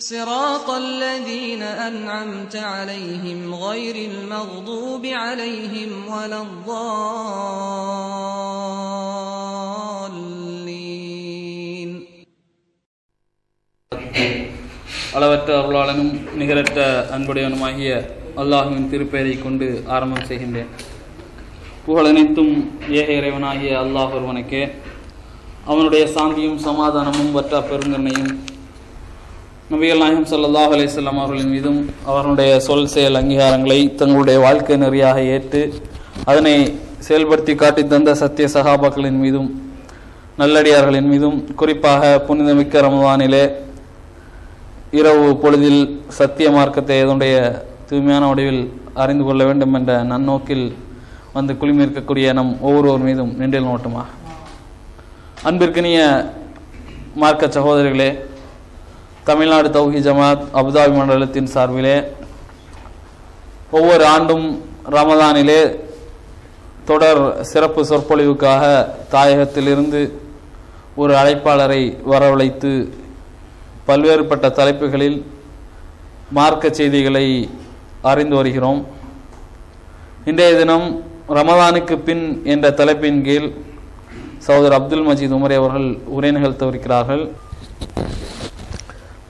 صراط الذين أنعمت عليهم غير المغضوب عليهم ولا الضالين அளவற்ற அருளாளனும் நிகரற்ற அன்புடையவனுமாகிய அல்லாஹுவின் திருப்பெயரை கொண்டு ஆரம்பம் செய்கின்றேன் புகழனைத்தும் ஏக இறைவனாகிய அல்லாஹ் ஒருவனுக்கே அவனுடைய சாந்தியும் சமாதானமும் வற்ற பெருங்கண்ணையும் நபிகள் நாயகம் சல்லாஹ் அலிஸ்லாம் அவர்களின் மீதும் அவர்களுடைய சொல் செயல் அங்கீகாரங்களை தங்களுடைய வாழ்க்கை நெறியாக ஏற்று அதனை செயல்படுத்தி காட்டித் தந்த சத்திய சகாபாக்களின் மீதும் நல்லடியார்களின் மீதும் குறிப்பாக புனிதமிக்க ரமதானிலே இரவு பொழுதில் சத்திய மார்க்கத்தை அதனுடைய தூய்மையான வடிவில் அறிந்து கொள்ள வேண்டும் என்ற நன்னோக்கில் வந்து குளிமிருக்கக்கூடிய நம் ஒவ்வொருவர் மீதும் நின்றில் நோட்டுமா அன்பிற்கினிய மார்க்க சகோதரிகளே தமிழ்நாடு தௌஹி ஜமாத் அபுதாபி மண்டலத்தின் சார்பிலே ஒவ்வொரு ஆண்டும் ரமதானிலே தொடர் சிறப்பு சொற்பொழிவுக்காக தாயகத்திலிருந்து ஒரு அழைப்பாளரை வரவழைத்து பல்வேறுபட்ட தலைப்புகளில் மார்க்க செய்திகளை அறிந்து வருகிறோம். இன்றைய தினம் ரமதானுக்கு பின் என்ற தலைப்பின் கீழ் சகோதர் அப்துல் மஜீத் உமரே அவர்கள் உரை நிகழ்த்தவிருக்கிறார்கள்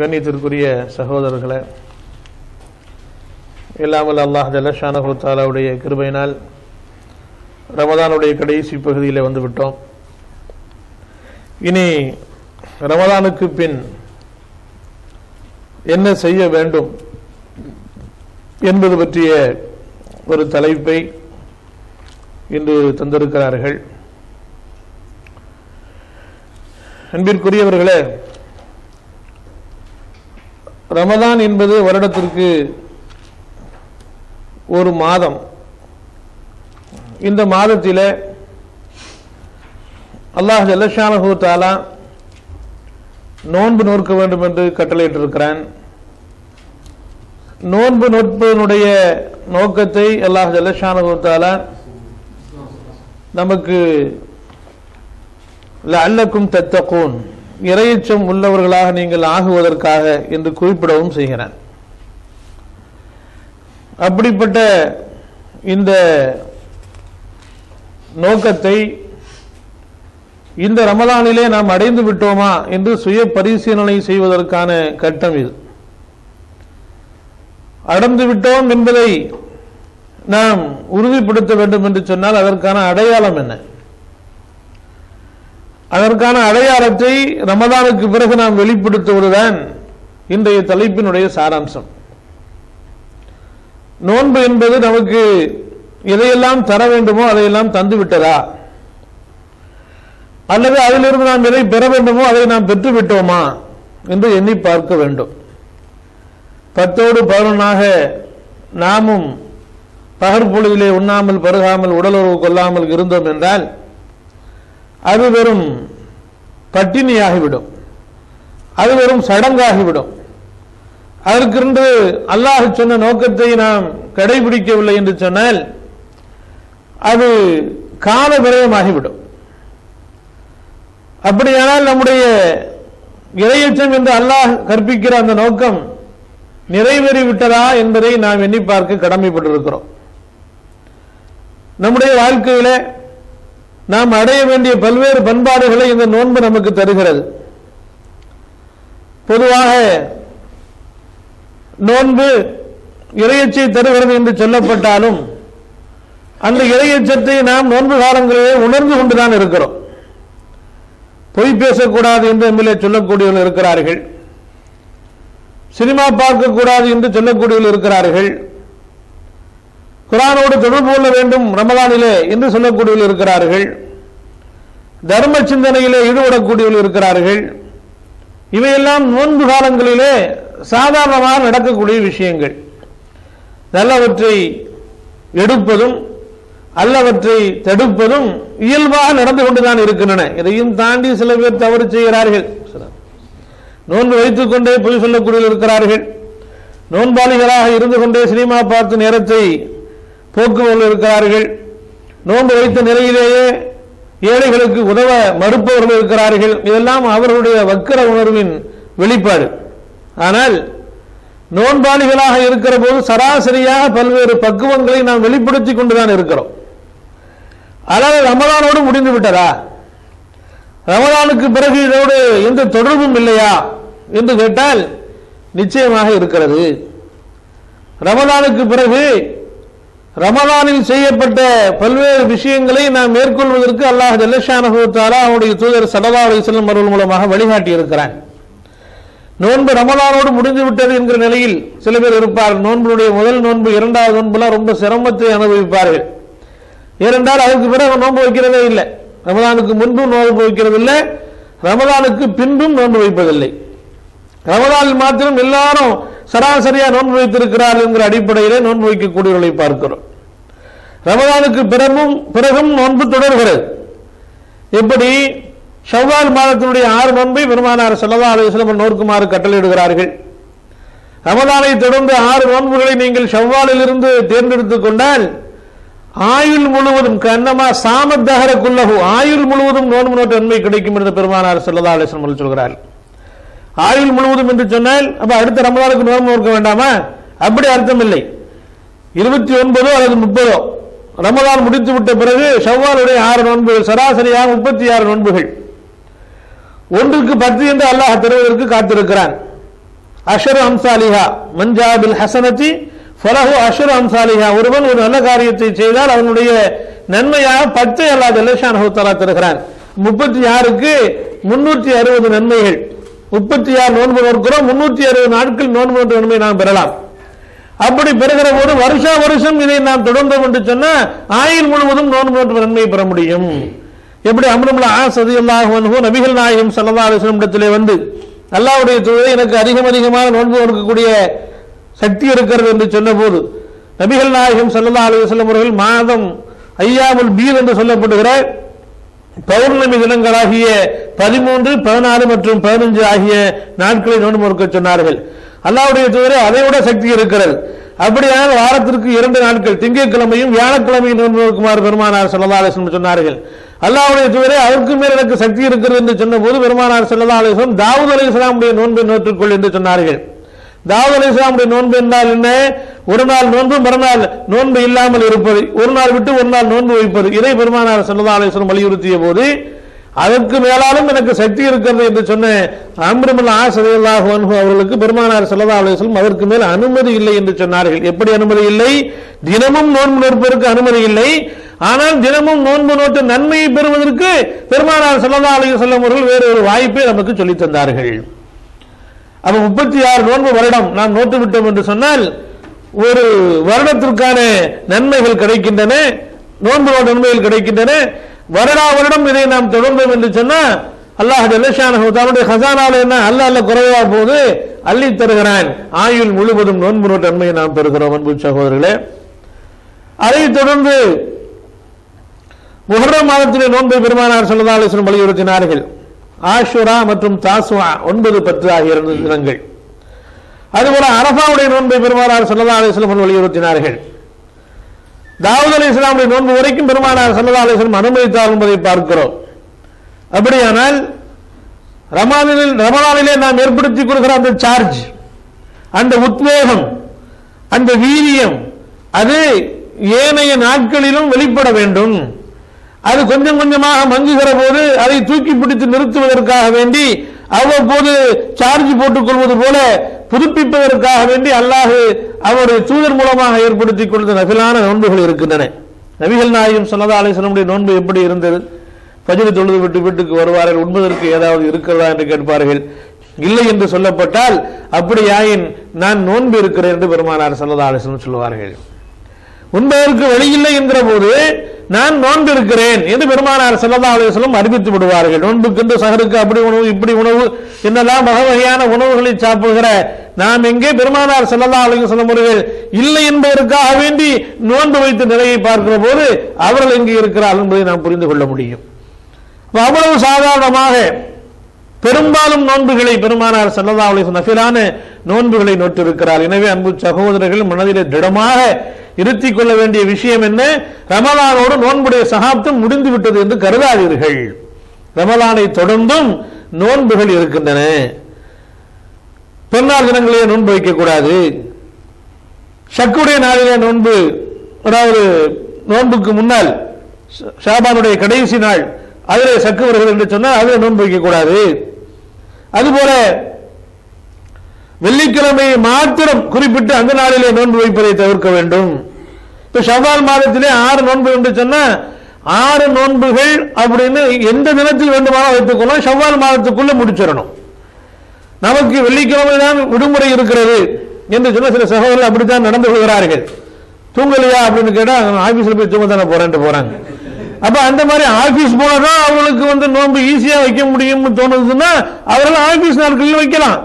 கண்ணியத்திற்குரிய சகோதரர்களே இல்லாமல் அல்லாஹ் ஜல்லஷானஹு தாலாவுடைய கிருபையினால் ரமதானுடைய கடைசி பகுதியில் வந்துவிட்டோம். இனி ரமதானுக்கு பின் என்ன செய்ய வேண்டும் என்பது பற்றிய ஒரு தலைப்பை இன்று தந்திருக்கிறார்கள். அன்பிற்குரியவர்களே ரமதான் என்பது வருடத்திற்கு ஒரு மாதம். இந்த மாதத்தில் அல்லாஹ் ஜல்லஷானஹூ தாலா நோன்பு நோக்க வேண்டும் என்று கட்டளையிட்டிருக்கிறான். நோன்பு நோட்பதனுடைய நோக்கத்தை அல்லாஹ் ஜல்லஷானஹூ தாலா நமக்கு அல்லக்கும் தத்தகூன். இறையச்சம் உள்ளவர்களாக நீங்கள் ஆகுவதற்காக என்று குறிப்பிடவும் செய்கிறான் அப்படிப்பட்ட இந்த நோக்கத்தை இந்த ரமலானிலே நாம் அடைந்து விட்டோமா என்று சுய பரிசீலனை செய்வதற்கான கட்டம் இது. அடைந்து விட்டோம் என்பதை நாம் உறுதிப்படுத்த வேண்டும் என்று சொன்னால் அதற்கான அடையாளம் என்ன? அதற்கான அடையாளத்தை ரமதானுக்கு பிறகு நாம் வெளிப்படுத்துவதுதான் இன்றைய தலைப்பினுடைய சாராம்சம். நோன்பு என்பது நமக்கு எதையெல்லாம் தர வேண்டுமோ அதையெல்லாம் தந்து விட்டதா? அல்லது அதிலிருந்து நாம் எதை பெற வேண்டுமோ அதை நாம் பெற்று விட்டோமா என்று எண்ணி பார்க்க வேண்டும். பத்தோடு பதினொன்னாக நாமும் பகற்பொழுதிலே உண்ணாமல் பருகாமல் உடலுறவு கொள்ளாமல் இருந்தோம் என்றால் அது வெறும் பட்டினியாகிவிடும் அது வெறும் சடங்காகிவிடும். அதற்கென்று அல்லாஹ் சொன்ன நோக்கத்தை நாம் கடைபிடிக்கவில்லை என்று சொன்னால் அது கால விரயமாகிவிடும் அப்படியானால் நம்முடைய இறையச்சம் என்று அல்லாஹ் கற்பிக்கிற அந்த நோக்கம் நிறைவேறிவிட்டதா என்பதை நாம் எண்ணி பார்க்க கடமைப்பட்டிருக்கிறோம். நம்முடைய வாழ்க்கையில நாம் அடைய வேண்டிய பல்வேறு பண்பாடுகளை இந்த நோன்பு நமக்கு தருகிறது. பொதுவாக நோன்பு இறையச்சை தருகிறது என்று சொல்லப்பட்டாலும் அந்த இறையச்சத்தை நாம் நோன்பு காலங்களிலே உணர்ந்து கொண்டுதான் இருக்கிறோம். பொய் பேசக்கூடாது என்று எம்எல்ஏ சொல்லக்கூடியவர்கள் இருக்கிறார்கள். சினிமா பார்க்கக்கூடாது என்று சொல்லக்கூடியவர்கள் இருக்கிறார்கள். குரானோடு தொடர்பு கொள்ள வேண்டும் ரமதானிலே என்று சொல்லக்கூடியவர்கள் இருக்கிறார்கள். தர்ம சிந்தனையிலே ஈடுபடக்கூடியவர்கள் இருக்கிறார்கள். இவையெல்லாம் நோன்பு காலங்களிலே சாதாரணமாக நடக்கக்கூடிய விஷயங்கள். நல்லவற்றை எடுப்பதும் அல்லவற்றை தடுப்பதும் இயல்பாக நடந்து கொண்டுதான் இருக்கின்றன. இதையும் தாண்டி சில பேர் தவறு செய்கிறார்கள். நோன்பு வைத்துக் கொண்டே பொய் சொல்லக்கூடிய இருக்கிறார்கள். நோன்பாளிகளாக இருந்து கொண்டே சினிமா பார்த்து நேரத்தை போக்குவரத்து இருக்கிறார்கள். நோன்பு வைத்த நிலையிலேயே ஏழைகளுக்கு உதவ மறுப்பவர்கள் இருக்கிறார்கள். இதெல்லாம் அவர்களுடைய வக்கர உணர்வின் வெளிப்பாடு. ஆனால் நோன்பாளிகளாக இருக்கிற போது சராசரியாக பல்வேறு பக்குவங்களை நாம் வெளிப்படுத்தி கொண்டுதான் இருக்கிறோம். அதாவது ரமதானோடு முடிந்து விட்டதா? ரமதானுக்கு பிறகு இதோடு எந்த தொடர்பும் இல்லையா? என்று கேட்டால் நிச்சயமாக இருக்கிறது. ரமதானுக்கு பிறகு ரமலானில் செய்யப்பட்ட பல்வேறு விஷயங்களை நாம் மேற்கொள்வதற்கு அல்லாஹ் ஜல்லஷானகுத்தாலா அவனுடைய தூதர் சல்லா அலிஸ்லம் அருள் மூலமாக வழிகாட்டி இருக்கிறான் நோன்பு ரமலானோடு முடிந்து விட்டது என்கிற நிலையில் சில பேர் இருப்பார்கள். நோன்புடைய முதல் நோன்பு இரண்டாவது நோன்புலாம் ரொம்ப சிரமத்தை அனுபவிப்பார்கள். ஏனென்றால் அதுக்கு பிறகு நோன்பு வைக்கிறதே இல்லை. ரமலானுக்கு முன்பும் நோன்பு வைக்கிறதில்லை. ரமதானுக்கு ரமலானுக்கு பின்பும் நோன்பு வைப்பதில்லை. ரமலானில் மாத்திரம் எல்லாரும் சராசரியா நோன்பு வைத்திருக்கிறார் என்கிற அடிப்படையிலே நோன்பு வைக்கக்கூடியவர்களை பார்க்கிறோம். ரமதானுக்கு பிறகும் பிறகும் நோன்பு தொடர்கிறது. எப்படி? ஷவ்வால் மாதத்தினுடைய ஆறு நோன்பை பெருமானார் செல்லதா அலுவலம் நோக்குமாறு கட்டளையிடுகிறார்கள். ரமதானை தொடர்ந்து ஆறு நோன்புகளை நீங்கள் ஷவ்வாலில் இருந்து தேர்ந்தெடுத்துக் கொண்டால் ஆயுள் முழுவதும் கண்ணமா சாமத்தகரக்குள்ளகு ஆயுள் முழுவதும் நோன்பு நோட்டு நன்மை கிடைக்கும் என்று பெருமானார் செல்லதா அலுவலம் சொல்கிறார்கள். ஆயுள் முழுவதும் என்று சொன்னால் அப்ப அடுத்த ரமதானுக்கு நோன்பு நோக்க வேண்டாமா? அப்படி அர்த்தம் இல்லை இருபத்தி ஒன்பதோ அல்லது முப்பதோ. ரமதான் முடித்து விட்ட பிறகு ஷவ்வாலுடைய ஆறு நோன்புகள் சராசரியாக முப்பத்தி ஆறு நோன்புகள். ஒன்றுக்கு பத்து என்று அல்லாஹ் தருவதற்கு காத்திருக்கிறான். அஷரு அம்சாலிஹா மஞ்சாபில் ஹசனத்தி ஃபலஹு அஷரு அம்சாலிஹா. ஒருவன் ஒரு நல்ல காரியத்தை செய்தால் அவனுடைய நன்மையாக பத்து அல்லாத ஜல்லஷான் தலா தருகிறான். முப்பத்தி ஆறுக்கு முன்னூற்றி அறுபது நன்மைகள். முப்பத்தி ஆறு நோன்பு நோக்கிறோம். முன்னூற்றி அறுபது நாட்கள் நோன்பு நோட்டு நன்மை நாம் பெறலாம். அப்படி பெறுகிற போது வருஷா வருஷம் இதை நாம் தொடர்ந்தோம் என்று சொன்னால் ஆயுள் முழுவதும் நோன்பு நோட்டு நன்மை பெற முடியும். எப்படி அம்ருமுல்லா ஆசதி அல்லாஹு நபிகள் நாயகம் சல்லா அலுவலம் இடத்திலே வந்து அல்லாவுடைய தொழிலை எனக்கு அதிகம் அதிகமாக நோன்பு கொடுக்கக்கூடிய சக்தி இருக்கிறது என்று சொன்ன போது நபிகள் நாயகம் சல்லா அலுவலம் அவர்கள் மாதம் ஐயாமுல் பீர் என்று சொல்லப்படுகிற பௌர்ணமி தினங்களாகிய பதிமூன்று பதினாறு மற்றும் பதினஞ்சு ஆகிய நாட்களை நோன்பு நோக்க சொன்னார்கள். அல்லாவுடைய தூதரை அதை விட சக்தி இருக்கிறது. அப்படியானால் வாரத்திற்கு இரண்டு நாட்கள் திங்கட்கிழமையும் வியாழக்கிழமையும் நோன்பு நோக்குமாறு பெருமானார் சல்லா அலிஸ்லம் சொன்னார்கள். அல்லாவுடைய தூதரை அதற்கு மேல் எனக்கு சக்தி இருக்கிறது என்று சொன்னபோது பெருமானார் சல்லா அலிஸ்லம் தாவூத் அலி இஸ்லாமுடைய நோன்பை நோற்றுக்கொள் என்று சொன்னார்கள். தாவூத் அலி இஸ்லாமுடைய நோன்பு என்றால் என்ன? ஒரு நாள் நோன்பு மறுநாள் நோன்பு இல்லாமல் இருப்பது. ஒரு நாள் விட்டு ஒரு நாள் நோன்பு வைப்பது. இதை பெருமானார் சல்லா அலிஸ்லம் வலியுறுத்திய போது அதற்கு மேலாலும் எனக்கு சக்தி இருக்கிறது என்று சொன்ன அம்ருமல் ஆசதையல்லாஹு அவர்களுக்கு பெருமானார் செல்லதா அலுவலம் அதற்கு மேல் அனுமதி இல்லை என்று சொன்னார்கள். எப்படி அனுமதி இல்லை? தினமும் நோன்பு நோற்பதற்கு அனுமதி இல்லை. ஆனால் தினமும் நோன்பு நோட்டு நன்மையை பெறுவதற்கு பெருமானார் செல்லதா அலுவலம் அவர்கள் வேறு ஒரு வாய்ப்பை நமக்கு சொல்லித் தந்தார்கள். அப்ப முப்பத்தி ஆறு நோன்பு வருடம் நாம் நோட்டு விட்டோம் என்று சொன்னால் ஒரு வருடத்திற்கான நன்மைகள் கிடைக்கின்றன நோன்பு நன்மைகள் கிடைக்கின்றன. வருடா வருடம் இதை நாம் தொடர்ந்தோம் என்று சொன்னால் அல்லாஹ் ஜல்லஷானஹு தன்னுடைய ஹசானால என்ன? அல்ல அல்ல குறைவா போது அள்ளி தருகிறான். ஆயுள் முழுவதும் நோன்பு நோட்டு நன்மையை நாம் பெறுகிறோம் அன்பு சகோதரர்களே. அதைத் தொடர்ந்து முஹர்ரம் மாதத்திலே நோன்பை பெருமானார் சல்லா அலிஸ்லம் வலியுறுத்தினார்கள். ஆஷுரா மற்றும் தாசுவா ஒன்பது பத்து ஆகிய இரண்டு தினங்கள். அதுபோல அரபாவுடைய நோன்பை பெருமானார் சல்லா அலிஸ்லம் வலியுறுத்தினார்கள். தாவூத் அலி இஸ்லாமுடைய நோன்பு வரைக்கும் பெருமானார் சல்லா அலிஸ்லம் அனுமதித்தார் என்பதை பார்க்கிறோம். அப்படியானால் ரமானில் ரமலானிலே நாம் ஏற்படுத்திக் கொடுக்கிற அந்த சார்ஜ் அந்த உத்வேகம் அந்த வீரியம் அது ஏனைய நாட்களிலும் வெளிப்பட வேண்டும். அது கொஞ்சம் கொஞ்சமாக மங்குகிற போது அதை தூக்கி பிடித்து நிறுத்துவதற்காக வேண்டி அவ்வப்போது சார்ஜ் போட்டுக் கொள்வது போல புதுப்பிப்பதற்காக வேண்டி அல்லாஹு அவருடைய தூதர் மூலமாக ஏற்படுத்திக் கொண்ட நபிலான நோன்புகள் இருக்கின்றன. நபிகள் நாயகம் சொன்னதா அலிஸ்லமுடைய நோன்பு எப்படி இருந்தது? பஜனை தொழுது விட்டு வீட்டுக்கு வருவார்கள் உண்பதற்கு ஏதாவது இருக்கிறதா என்று கேட்பார்கள். இல்லை என்று சொல்லப்பட்டால் அப்படியாயின் நான் நோன்பு இருக்கிறேன் என்று பெருமானார் சல்லா அலிஸ்லம் சொல்லுவார்கள். உண்பதற்கு வழியில்லை என்கிற போது நான் நோன்பு இருக்கிறேன் என்று பெருமானார் சல்லா அலுவலம் அறிவித்து விடுவார்கள். நோன்புக்கென்று சகருக்கு அப்படி உணவு இப்படி உணவு என்னெல்லாம் வகை வகையான உணவுகளை சாப்பிடுகிற நாம் எங்கே பெருமானார் சல்லா அலுவலம் அவர்கள் இல்லை என்பதற்காக வேண்டி நோன்பு வைத்த நிலையை பார்க்கிற போது அவர்கள் எங்கே இருக்கிறார் என்பதை நாம் புரிந்து கொள்ள முடியும். அவ்வளவு சாதாரணமாக பெரும்பாலும் நோன்புகளை பெருமானார் சல்லா அலிஸ் நஃபிலான நோன்புகளை நோட்டிருக்கிறார் எனவே அன்பு சகோதரர்கள் மனதிலே திடமாக இருத்திக் கொள்ள வேண்டிய விஷயம் என்ன? ரமலானோடு நோன்புடைய சகாப்தம் முடிந்து விட்டது என்று கருதாதீர்கள். ரமலானை தொடர்ந்தும் நோன்புகள் இருக்கின்றன. பெண்ணார் தினங்களே நோன்பு வைக்கக்கூடாது. சக்குடைய நாளிலே நோன்பு அதாவது நோன்புக்கு முன்னால் ஷாபானுடைய கடைசி நாள் அதிலே சக்கு வருகிறது என்று சொன்னால் அதில் நோன்பு வைக்கக்கூடாது. அதுபோல வெள்ளிக்கிழமையை மாத்திரம் குறிப்பிட்டு அந்த நாளிலே நோன்பு வைப்பதை தவிர்க்க வேண்டும். இப்ப ஷவால் மாதத்திலே ஆறு நோன்பு என்று சொன்னா ஆறு நோன்புகள் அப்படின்னு எந்த தினத்தில் வேண்டுமானால் வைத்துக்கொள்ளும் ஷவ்வால் மாதத்துக்குள்ள முடிச்சிடணும். நமக்கு வெள்ளிக்கிழமை தான் விடுமுறை இருக்கிறது என்று சொன்ன சில சகோதரர்கள் அப்படித்தான் நடந்து கொள்கிறார்கள். தூங்கலையா அப்படின்னு கேட்டால் ஆபீஸ்ல போய் தூங்க தானே போறேன்ட்டு போறாங்க. அப்ப அந்த மாதிரி ஆபீஸ் போனதான் அவங்களுக்கு வந்து நோன்பு ஈஸியா வைக்க முடியும்னு தோணுதுன்னா அவர்கள் ஆபீஸ் நாட்களில் வைக்கலாம்.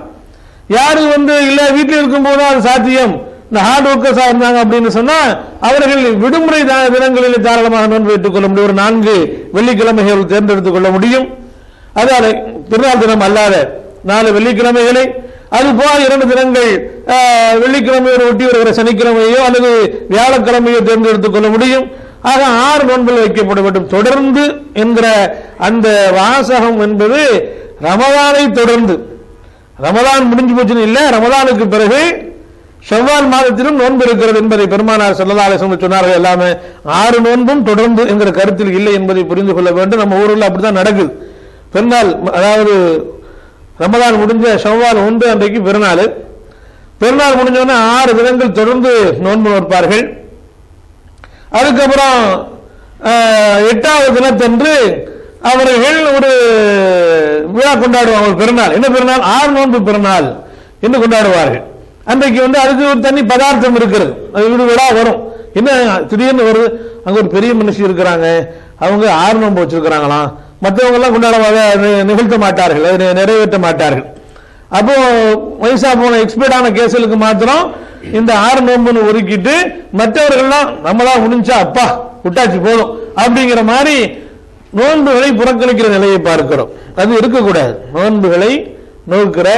யாரு வந்து இல்ல வீட்டில் இருக்கும் போது அது சாத்தியம். இந்த ஹார்ட் ஒர்க்கர்ஸா இருந்தாங்க அப்படின்னு சொன்னா அவர்கள் விடுமுறை தினங்களில் தாராளமாக நோன்பு வைத்துக் கொள்ள முடியும். ஒரு நான்கு வெள்ளிக்கிழமைகள் தேர்ந்தெடுத்துக் கொள்ள முடியும். அதால திருநாள் தினம் அல்லாத நாலு வெள்ளிக்கிழமைகளை அது போக இரண்டு தினங்கள் வெள்ளிக்கிழமையோடு ஒட்டி வருகிற சனிக்கிழமையோ அல்லது வியாழக்கிழமையோ தேர்ந்தெடுத்துக் கொள்ள முடியும். ஆக ஆறு நோன்பில் வைக்கப்பட வேண்டும் தொடர்ந்து என்கிற அந்த வாசகம் என்பது ரமதானை தொடர்ந்து. ரமதான் முடிஞ்சு போச்சுன்னு இல்லை ரமதானுக்கு பிறகு செவ்வால் மாதத்திலும் நோன்பு இருக்கிறது என்பதை பெருமானார் ஸல்லல்லாஹு அலைஹி சொன்னார்கள். எல்லாமே ஆறு நோன்பும் தொடர்ந்து என்கிற கருத்தில் இல்லை என்பதை புரிந்து கொள்ள வேண்டும். நம்ம ஊரில் அப்படிதான் நடக்குது. பெருநாள் அதாவது ரமதான் முடிஞ்ச செவ்வால் ஒன்று அன்றைக்கு பெருநாள் பெருநாள் முடிஞ்ச ஆறு தினங்கள் தொடர்ந்து நோன்பு நோற்பார்கள் அதுக்கப்புறம் எட்டாவது தினத்தன்று அவர்கள் ஒரு விழா கொண்டாடுவாங்க ஒரு பெருநாள். என்ன பெருநாள்? ஆறு நோன்பு பெருநாள் என்று கொண்டாடுவார்கள். அன்றைக்கு வந்து அதுக்கு ஒரு தனி பதார்த்தம் இருக்கிறது. அது ஒரு விழா வரும். என்ன திடீர்னு வருது அங்கே ஒரு பெரிய மனுஷி இருக்கிறாங்க. அவங்க ஆறு நோன்பு வச்சிருக்கிறாங்களாம். மற்றவங்கெல்லாம் கொண்டாட நிகழ்த்த மாட்டார்கள் அதை நிறைவேற்ற மாட்டார்கள். அப்போ வயசா போன எக்ஸ்பர்டான கேஸுகளுக்கு மாத்திரம் இந்த ஆறு நோன்புன்னு ஒதுக்கிட்டு மற்றவர்கள்லாம் நம்மளா முடிஞ்சா அப்பா விட்டாச்சு போதும் அப்படிங்கிற மாதிரி நோன்புகளை புறக்கணிக்கிற நிலையை பார்க்கிறோம். அது இருக்கக்கூடாது. நோன்புகளை நோக்கிற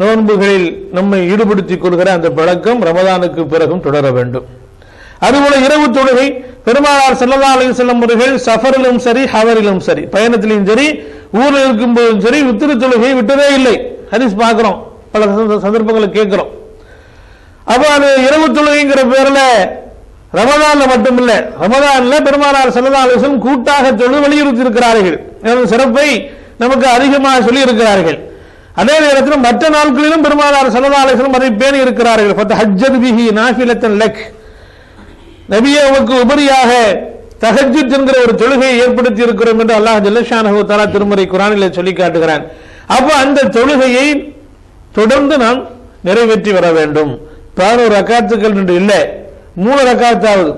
நோன்புகளில் நம்மை ஈடுபடுத்திக் கொள்கிற அந்த பழக்கம் ரமதானுக்கு பிறகும் தொடர வேண்டும். அதுபோல இரவு தொழுகை பெருமானார் ஸல்லல்லாஹு அலைஹி வஸல்லம் சஃபரிலும் சரி ஹவரிலும் சரி பயணத்திலும் சரி ஊரில் இருக்கும் போதும் சரி உத்திர தொழுகை விட்டதே இல்லை. ஹரிஸ் பார்க்குறோம். பல சந்த- சந்தர்ப்பங்களை கேட்கிறோம். அப்போ அது இரவு தொழுகைங்கிற பேரில் ரமதான்ல மட்டுமில்ல. ரமதான்ல பெருமானார் ஸல்லல்லாஹு கூட்டாக தொழு வலியுறுத்தி இருக்கிறார்கள் சிறப்பை நமக்கு அதிகமாக சொல்லி இருக்கிறார்கள் அதே நேரத்தில் மற்ற நாட்களிலும் பெருமானார் ஸல்லல்லாஹு அலைஹி அதை பேணி இருக்கிறார்கள் ஃபத்தஹஜ்ஜத் பிஹி நாஃபிலத்தன் லக். நபியாவுக்கு உபரியாக தஹஜித் என்கிற ஒரு தொழுகையை ஏற்படுத்தி இருக்கிறோம் என்று அல்லாஹ் ஜல்லஷானு தாரா திருமறை குரானிலே சொல்லி காட்டுகிறான். அப்போ அந்த தொழுகையை தொடர்ந்து நாம் நிறைவேற்றி வர வேண்டும். பதினோரு ரக்காத்துக்கள் என்று இல்லை. மூணு ரக்காத்தாவது.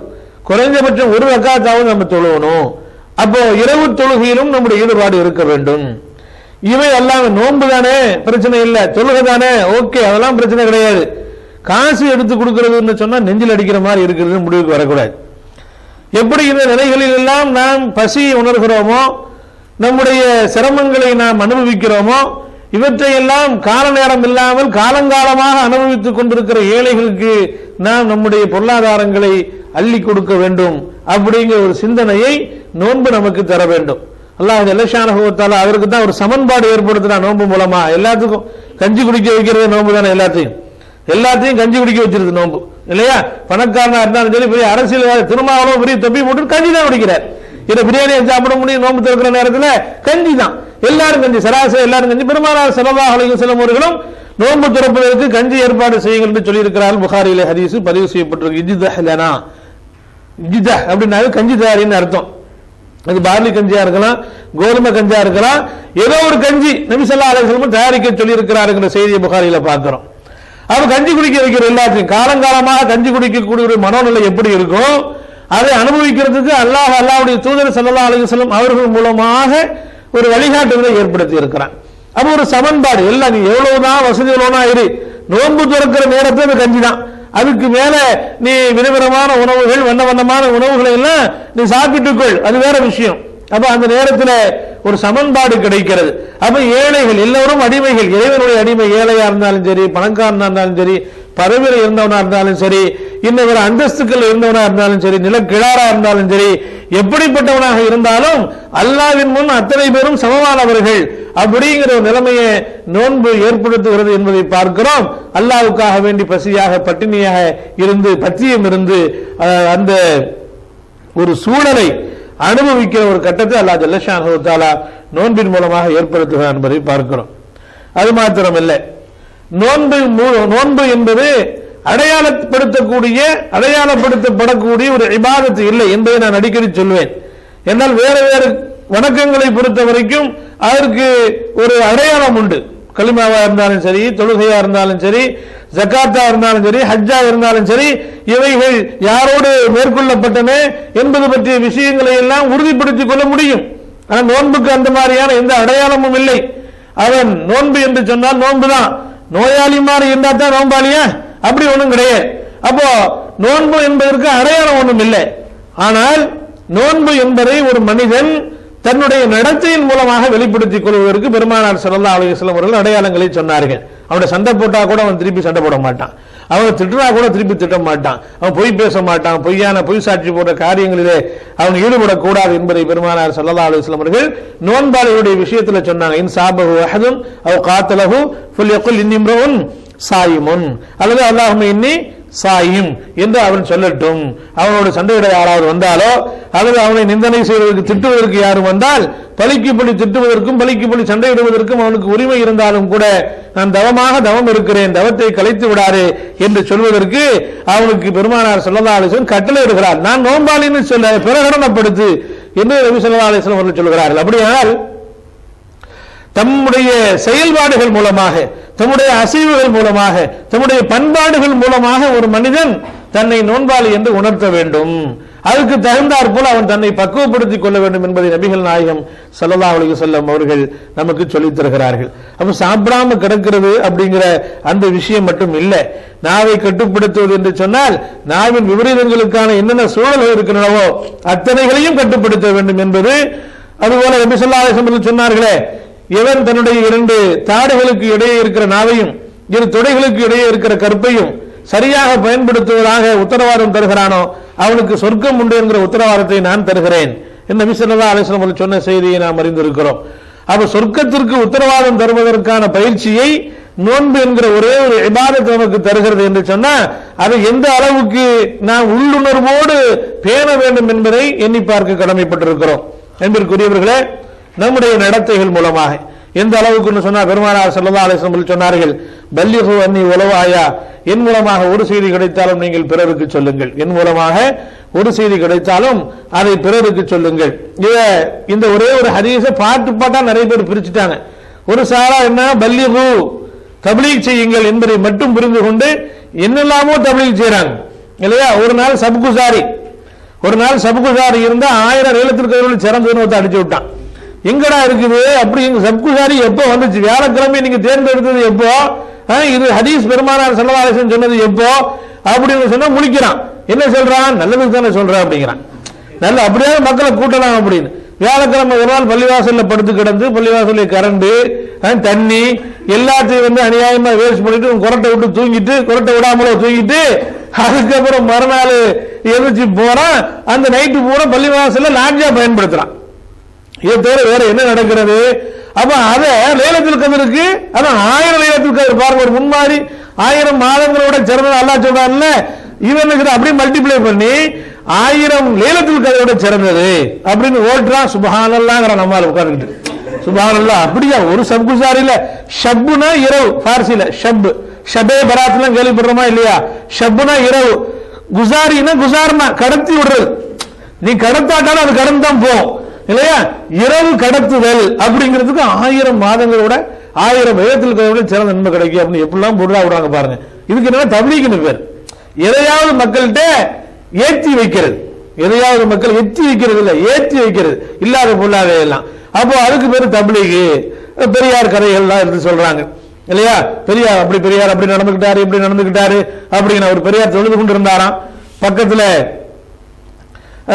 குறைந்தபட்சம் ஒரு ரக்காத்தாவது நம்ம தொழுவணும். அப்போ இரவு தொழுகையிலும் நம்முடைய ஈடுபாடு இருக்க வேண்டும். இவை எல்லாம் நோன்பு தானே? பிரச்சனை இல்லை. தொழுகை தானே? ஓகே அதெல்லாம் பிரச்சனை கிடையாது. காசு எடுத்து கொடுக்கிறதுன்னு சொன்னா நெஞ்சில் அடிக்கிற மாதிரி இருக்கிறது முடிவுக்கு வரக்கூடாது. எப்படி இந்த நிலைகளில் எல்லாம் நாம் பசி உணர்கிறோமோ நம்முடைய சிரமங்களை நாம் அனுபவிக்கிறோமோ இவற்றையெல்லாம் கால நேரம் இல்லாமல் காலங்காலமாக அனுபவித்துக் கொண்டிருக்கிற ஏழைகளுக்கு நாம் நம்முடைய பொருளாதாரங்களை அள்ளி கொடுக்க வேண்டும் அப்படிங்கிற ஒரு சிந்தனையை நோன்பு நமக்கு தர வேண்டும். அல்லாஹ் எல்லஷானகுவத்தால அவருக்கு தான் ஒரு சமன்பாடு ஏற்படுத்தினா நோன்பு மூலமா. எல்லாத்துக்கும் கஞ்சி குடிக்க வைக்கிறது நோன்பு தானே எல்லாத்தையும். எல்லாத்தையும் கஞ்சி குடிக்க வச்சிருது நோன்பு. இல்லையா? பணக்காரனா இருந்தாலும் சரி பெரிய அரசியல் திருமாவளவு பெரிய தொப்பி போட்டு கஞ்சி தான் குடிக்கிறார். இதை பிரியாணியை சாப்பிட முடியும் நோன்பு திறக்கிற நேரத்தில் கஞ்சி தான். எல்லாரும் கஞ்சி சராசரி எல்லாரும் கஞ்சி. பெருமானார் செலவாக செல்லும் அவர்களும் நோன்பு திறப்பதற்கு கஞ்சி ஏற்பாடு செய்யுங்கள் என்று சொல்லியிருக்கிறார்கள். புகாரிலே ஹதீஸ் பதிவு செய்யப்பட்டிருக்கு. இஜிதஹ்லனா இஜிதா அப்படின்னாவே கஞ்சி தயாரின்னு அர்த்தம். அது பார்லி கஞ்சியா இருக்கலாம் கோதுமை கஞ்சியா இருக்கலாம் ஏதோ ஒரு கஞ்சி நபி ஸல்லல்லாஹு தயாரிக்க சொல்லியிருக்கிறாருங்கிற செய்தியை புகாரியில பார்க்கிறோம். அப்ப கஞ்சி குடிக்க வைக்கிற எல்லாத்தையும் காலங்காலமாக கஞ்சி குடிக்கக்கூடிய ஒரு மனோநிலை எப்படி இருக்கும்? அதை அனுபவிக்கிறதுக்கு அல்லாஹ் அல்லாவுடைய தூதர் ஸல்லல்லாஹு அலைஹி செல்லும் அவர்கள் மூலமாக ஒரு வழிகாட்டுதலை ஏற்படுத்தி இருக்கிறான். அப்ப ஒரு சமன்பாடு எல்லாம் நீ எவ்வளவுதான் வசதி எவ்வளோனா இரு. நோன்பு துறக்கிற நேரத்துல அது கஞ்சி தான். அதுக்கு மேல நீ விதவிதமான உணவுகள் வண்ண வண்ணமான உணவுகளை எல்லாம் நீ சாப்பிட்டுக்கொள் அது வேற விஷயம். அப்ப அந்த நேரத்தில் ஒரு சமன்பாடு கிடைக்கிறது. அப்ப ஏழைகள் எல்லோரும் அடிமைகள் இறைவனுடைய அடிமை ஏழையா இருந்தாலும் சரி பணக்காரனா இருந்தாலும் சரி பதவியில் இருந்தவனா இருந்தாலும் சரி இன்னும் வேற அந்தஸ்துக்கள் இருந்தவனா இருந்தாலும் சரி நிலக்கிழாரா இருந்தாலும் சரி எப்படிப்பட்டவனாக இருந்தாலும் அல்லாவின் முன் அத்தனை பேரும் சமமானவர்கள் அப்படிங்கிற ஒரு நிலைமையை நோன்பு ஏற்படுத்துகிறது என்பதை பார்க்கிறோம். அல்லாவுக்காக வேண்டி பசியாக பட்டினியாக இருந்து பத்தியம் இருந்து அந்த ஒரு சூழலை அனுபவிக்கிற ஒரு கட்டத்தை அல்லா ஜல்லஷானு நோன்பின் மூலமாக ஏற்படுத்துகிறார் என்பதை பார்க்கிறோம். அது மாத்திரமில்லை. நோன்பு மூ- நோன்பு என்பது அடையாளப்படுத்தக்கூடிய அடையாளப்படுத்தப்படக்கூடிய ஒரு இபாதத்து இல்லை என்பதை நான் அடிக்கடி சொல்வேன். என்னால் வேறு வேறு வணக்கங்களை பொறுத்த வரைக்கும் அதற்கு ஒரு அடையாளம் உண்டு. களிமாவா இருந்தாலும் சரி தொழுகையா இருந்தாலும் சரி ஜக்காத்தா இருந்தாலும் சரி ஹஜ்ஜா இருந்தாலும் சரி இவைகள் யாரோடு மேற்கொள்ளப்பட்டன என்பது பற்றிய விஷயங்களை எல்லாம் உறுதிப்படுத்திக் கொள்ள முடியும். ஆனால் நோன்புக்கு அந்த மாதிரியான எந்த அடையாளமும் இல்லை. அவன் நோன்பு என்று சொன்னால் நோன்பு தான் நோயாளி மாதிரி இருந்தா தான் நோம்பாளியா அப்படி ஒன்றும் கிடையாது. அப்போ நோன்பு என்பதற்கு அடையாளம் ஒன்றும் இல்லை. ஆனால் நோன்பு என்பதை ஒரு மனிதன் தன்னுடைய நடத்தையின் மூலமாக வெளிப்படுத்திக் கொள்வதற்கு பெருமானார் ஸல்லல்லாஹு அலைஹி அவர்கள் அடையாளங்களை சொன்னார்கள். அவனை சண்டை போட்டா கூட அவன் திருப்பி சண்டை போட மாட்டான். அவன் திட்டினா கூட திருப்பி திட்ட மாட்டான். அவன் பொய் பேச மாட்டான். பொய்யான பொய் சாட்சி போன்ற காரியங்களிலே அவன் ஈடுபடக்கூடாது என்பதை பெருமானார் சல்லா அலைஹி அவர்கள் நோன்பாளியுடைய விஷயத்துல சொன்னாங்க. இன் சாபகு அஹதும் அவ காத்தலகு காத்தலஹு ஃபல்யகுல் இன்னிம்ரவுன் சாயிமுன். அல்லது அல்லாஹுமே இன்னி சாயும் என்று அவன் சொல்லட்டும். அவனோட சண்டையிட யாராவது வந்தாலோ அல்லது அவனை நிந்தனை செய்வதற்கு திட்டுவதற்கு யாரும் வந்தால் பலிக்கு பலி திட்டுவதற்கும் பலிக்கு பலி சண்டையிடுவதற்கும் அவனுக்கு உரிமை இருந்தாலும் கூட நான் தவமாக தவம் இருக்கிறேன் தவத்தை கலைத்து விடாரு என்று சொல்வதற்கு அவனுக்கு பெருமானார் சொல்லதா அலிசன் கட்டளை இடுகிறார் நான் நோம்பாளின்னு சொல்ல பிரகடனப்படுத்து என்று ரவி சொல்லதா அலிசன் அவர்கள் சொல்கிறார்கள். அப்படியானால் தம்முடைய செயல்பாடுகள் மூலமாக தம்முடைய அசைவுகள் மூலமாக தம்முடைய பண்பாடுகள் மூலமாக ஒரு மனிதன் தன்னை நோன்பாளி என்று உணர்த்த வேண்டும். அதுக்கு தகுந்தாற் போல அவன் தன்னை பக்குவப்படுத்திக் கொள்ள வேண்டும் என்பதை நபிகள் நாயகம் ஸல்லல்லாஹு அலி வஸல்லம் அவர்கள் நமக்கு சொல்லித் தருகிறார்கள். அப்ப சாப்பிடாம கிடக்கிறது அப்படிங்கிற அந்த விஷயம் மட்டும் இல்லை. நாவை கட்டுப்படுத்துவது என்று சொன்னால் நாவின் விபரீதங்களுக்கான என்னென்ன சூழல்கள் இருக்கிறனவோ அத்தனைகளையும் கட்டுப்படுத்த வேண்டும் என்பது அதுபோல நபி ஸல்லல்லாஹு சொன்னார்களே எவன் தன்னுடைய இரண்டு தாடுகளுக்கு இடையே இருக்கிற நாவையும் இரு தொடைகளுக்கு இடையே இருக்கிற கற்பையும் சரியாக பயன்படுத்துவதாக உத்தரவாதம் தருகிறானோ அவனுக்கு சொர்க்கம் உண்டு என்கிற உத்தரவாதத்தை நான் தருகிறேன். என்று நபி ஸல்லல்லாஹு சொன்ன செய்தியை நாம் அறிந்திருக்கிறோம். அப்ப சொர்க்கத்திற்கு உத்தரவாதம் தருவதற்கான பயிற்சியை நோன்பு என்கிற ஒரே ஒரு இபாதத்தை நமக்கு தருகிறது என்று சொன்னா அதை எந்த அளவுக்கு நாம் உள்ளுணர்வோடு பேண வேண்டும் என்பதை எண்ணி பார்க்க கடமைப்பட்டிருக்கிறோம். என்பதற்குரியவர்களே நம்முடைய நடத்தைகள் மூலமாக. எந்த அளவுக்குன்னு சொன்னா பெருமானார் செல்லதா அலைஹி சொன்னார்கள் பல்லிஹு அன்னி உலவாயா? என் மூலமாக ஒரு செய்தி கிடைத்தாலும் நீங்கள் பிறருக்கு சொல்லுங்கள். என் மூலமாக ஒரு செய்தி கிடைத்தாலும் அதை பிறருக்கு சொல்லுங்கள். இத இந்த ஒரே ஒரு ஹதீஸை பாட்டு பாட்டா நிறைய பேர் பிரிச்சுட்டாங்க. ஒரு சாரா என்ன? பல்லிஹு தபிலீக் செய்யுங்கள் என்பதை மட்டும் புரிந்து கொண்டு என்னெல்லாமோ தபிலீக் செய்யறாங்க இல்லையா? ஒரு நாள் சபுகுசாரி ஒரு நாள் சபுகுசாரி இருந்தா ஆயிரம் ரயிலத்திற்கு சிறந்து ஒருத்தன் அடிச்சு விட்டான். எங்கடா இருக்குது? அப்படி எங்க சப்குசாரி எப்போ வந்துச்சு? வியாழக்கிழமை நீங்க தேர்ந்தெடுத்தது எப்போ? ஆ, இது ஹதீஸ் பெருமானார் செல்லவாரசன் சொன்னது எப்போ? அப்படின்னு சொன்னா முழிக்கிறான். என்ன சொல்றான்? நல்லது தானே சொல்றேன் அப்படிங்கிறான். நல்ல அப்படியே மக்களை கூட்டலாம் அப்படின்னு. வியாழக்கிழமை ஒரு நாள் பள்ளிவாசல்ல படுத்து கிடந்து பள்ளிவாசல்ல கரண்டு ஆ, தண்ணி எல்லாத்தையும் வந்து அநியாயமா வேஸ்ட் பண்ணிட்டு குரட்டை விட்டு தூங்கிட்டு குரட்டை விடாமல தூங்கிட்டு அதுக்கப்புறம் மறுநாள் எழுச்சி போறான். அந்த நைட்டு பூரா பள்ளிவாசல்ல லாட்ஜா பயன்படுத்துறான். இதை தவிர வேற என்ன நடக்கிறது? அப்ப அத லேலத்தில் கதிருக்கு அதான் ஆயிரம் லேலத்தில் கதிர். பாருங்க ஒரு முன்மாதிரி ஆயிரம் மாதங்களோட சிறந்தது அல்லா சொல்றான்ல. இவன் என்ன அப்படியே மல்டிப்ளை பண்ணி ஆயிரம் லேலத்தில் கதையோட சிறந்தது அப்படின்னு ஓட்டுறான் சுபஹானல்லாங்கிற நம்மால் உட்கார்ந்துட்டு சுபஹானல்லா அப்படியா? ஒரு சப் குசார் இல்ல. ஷப்புனா இரவு. பார்சில ஷப் ஷபே பராத்லாம் கேள்விப்படுறோமா இல்லையா? ஷப்புனா இரவு. குசாரினா குசார்னா கடத்தி விடுறது. நீ கடத்தாட்டாலும் அது கடந்து தான் போகும். இல்லையா? இரவு கடத்துதல் அப்படிங்கிறதுக்கு ஆயிரம் மாதங்களோட ஆயிரம் வேதத்தில் சிறந்த நன்மை கிடைக்கும் அப்படின்னு எப்படிலாம் பொருளா விடுறாங்க பாருங்க. இதுக்கு என்ன தபிலீக்குன்னு பேர். எதையாவது மக்கள்கிட்ட ஏற்றி வைக்கிறது. எதையாவது மக்கள் எத்தி வைக்கிறது இல்ல ஏற்றி வைக்கிறது. இல்லாத பொருளாத எல்லாம். அப்போ அதுக்கு பேர் தபிலீகு. பெரியார் கதைகள்லாம் எடுத்து சொல்றாங்க. இல்லையா? பெரியார் அப்படி பெரியார் அப்படி நடந்துகிட்டாரு இப்படி நடந்துகிட்டாரு அப்படின்னு அவர் பெரியார் தொழுது கொண்டு இருந்தாராம் பக்கத்துல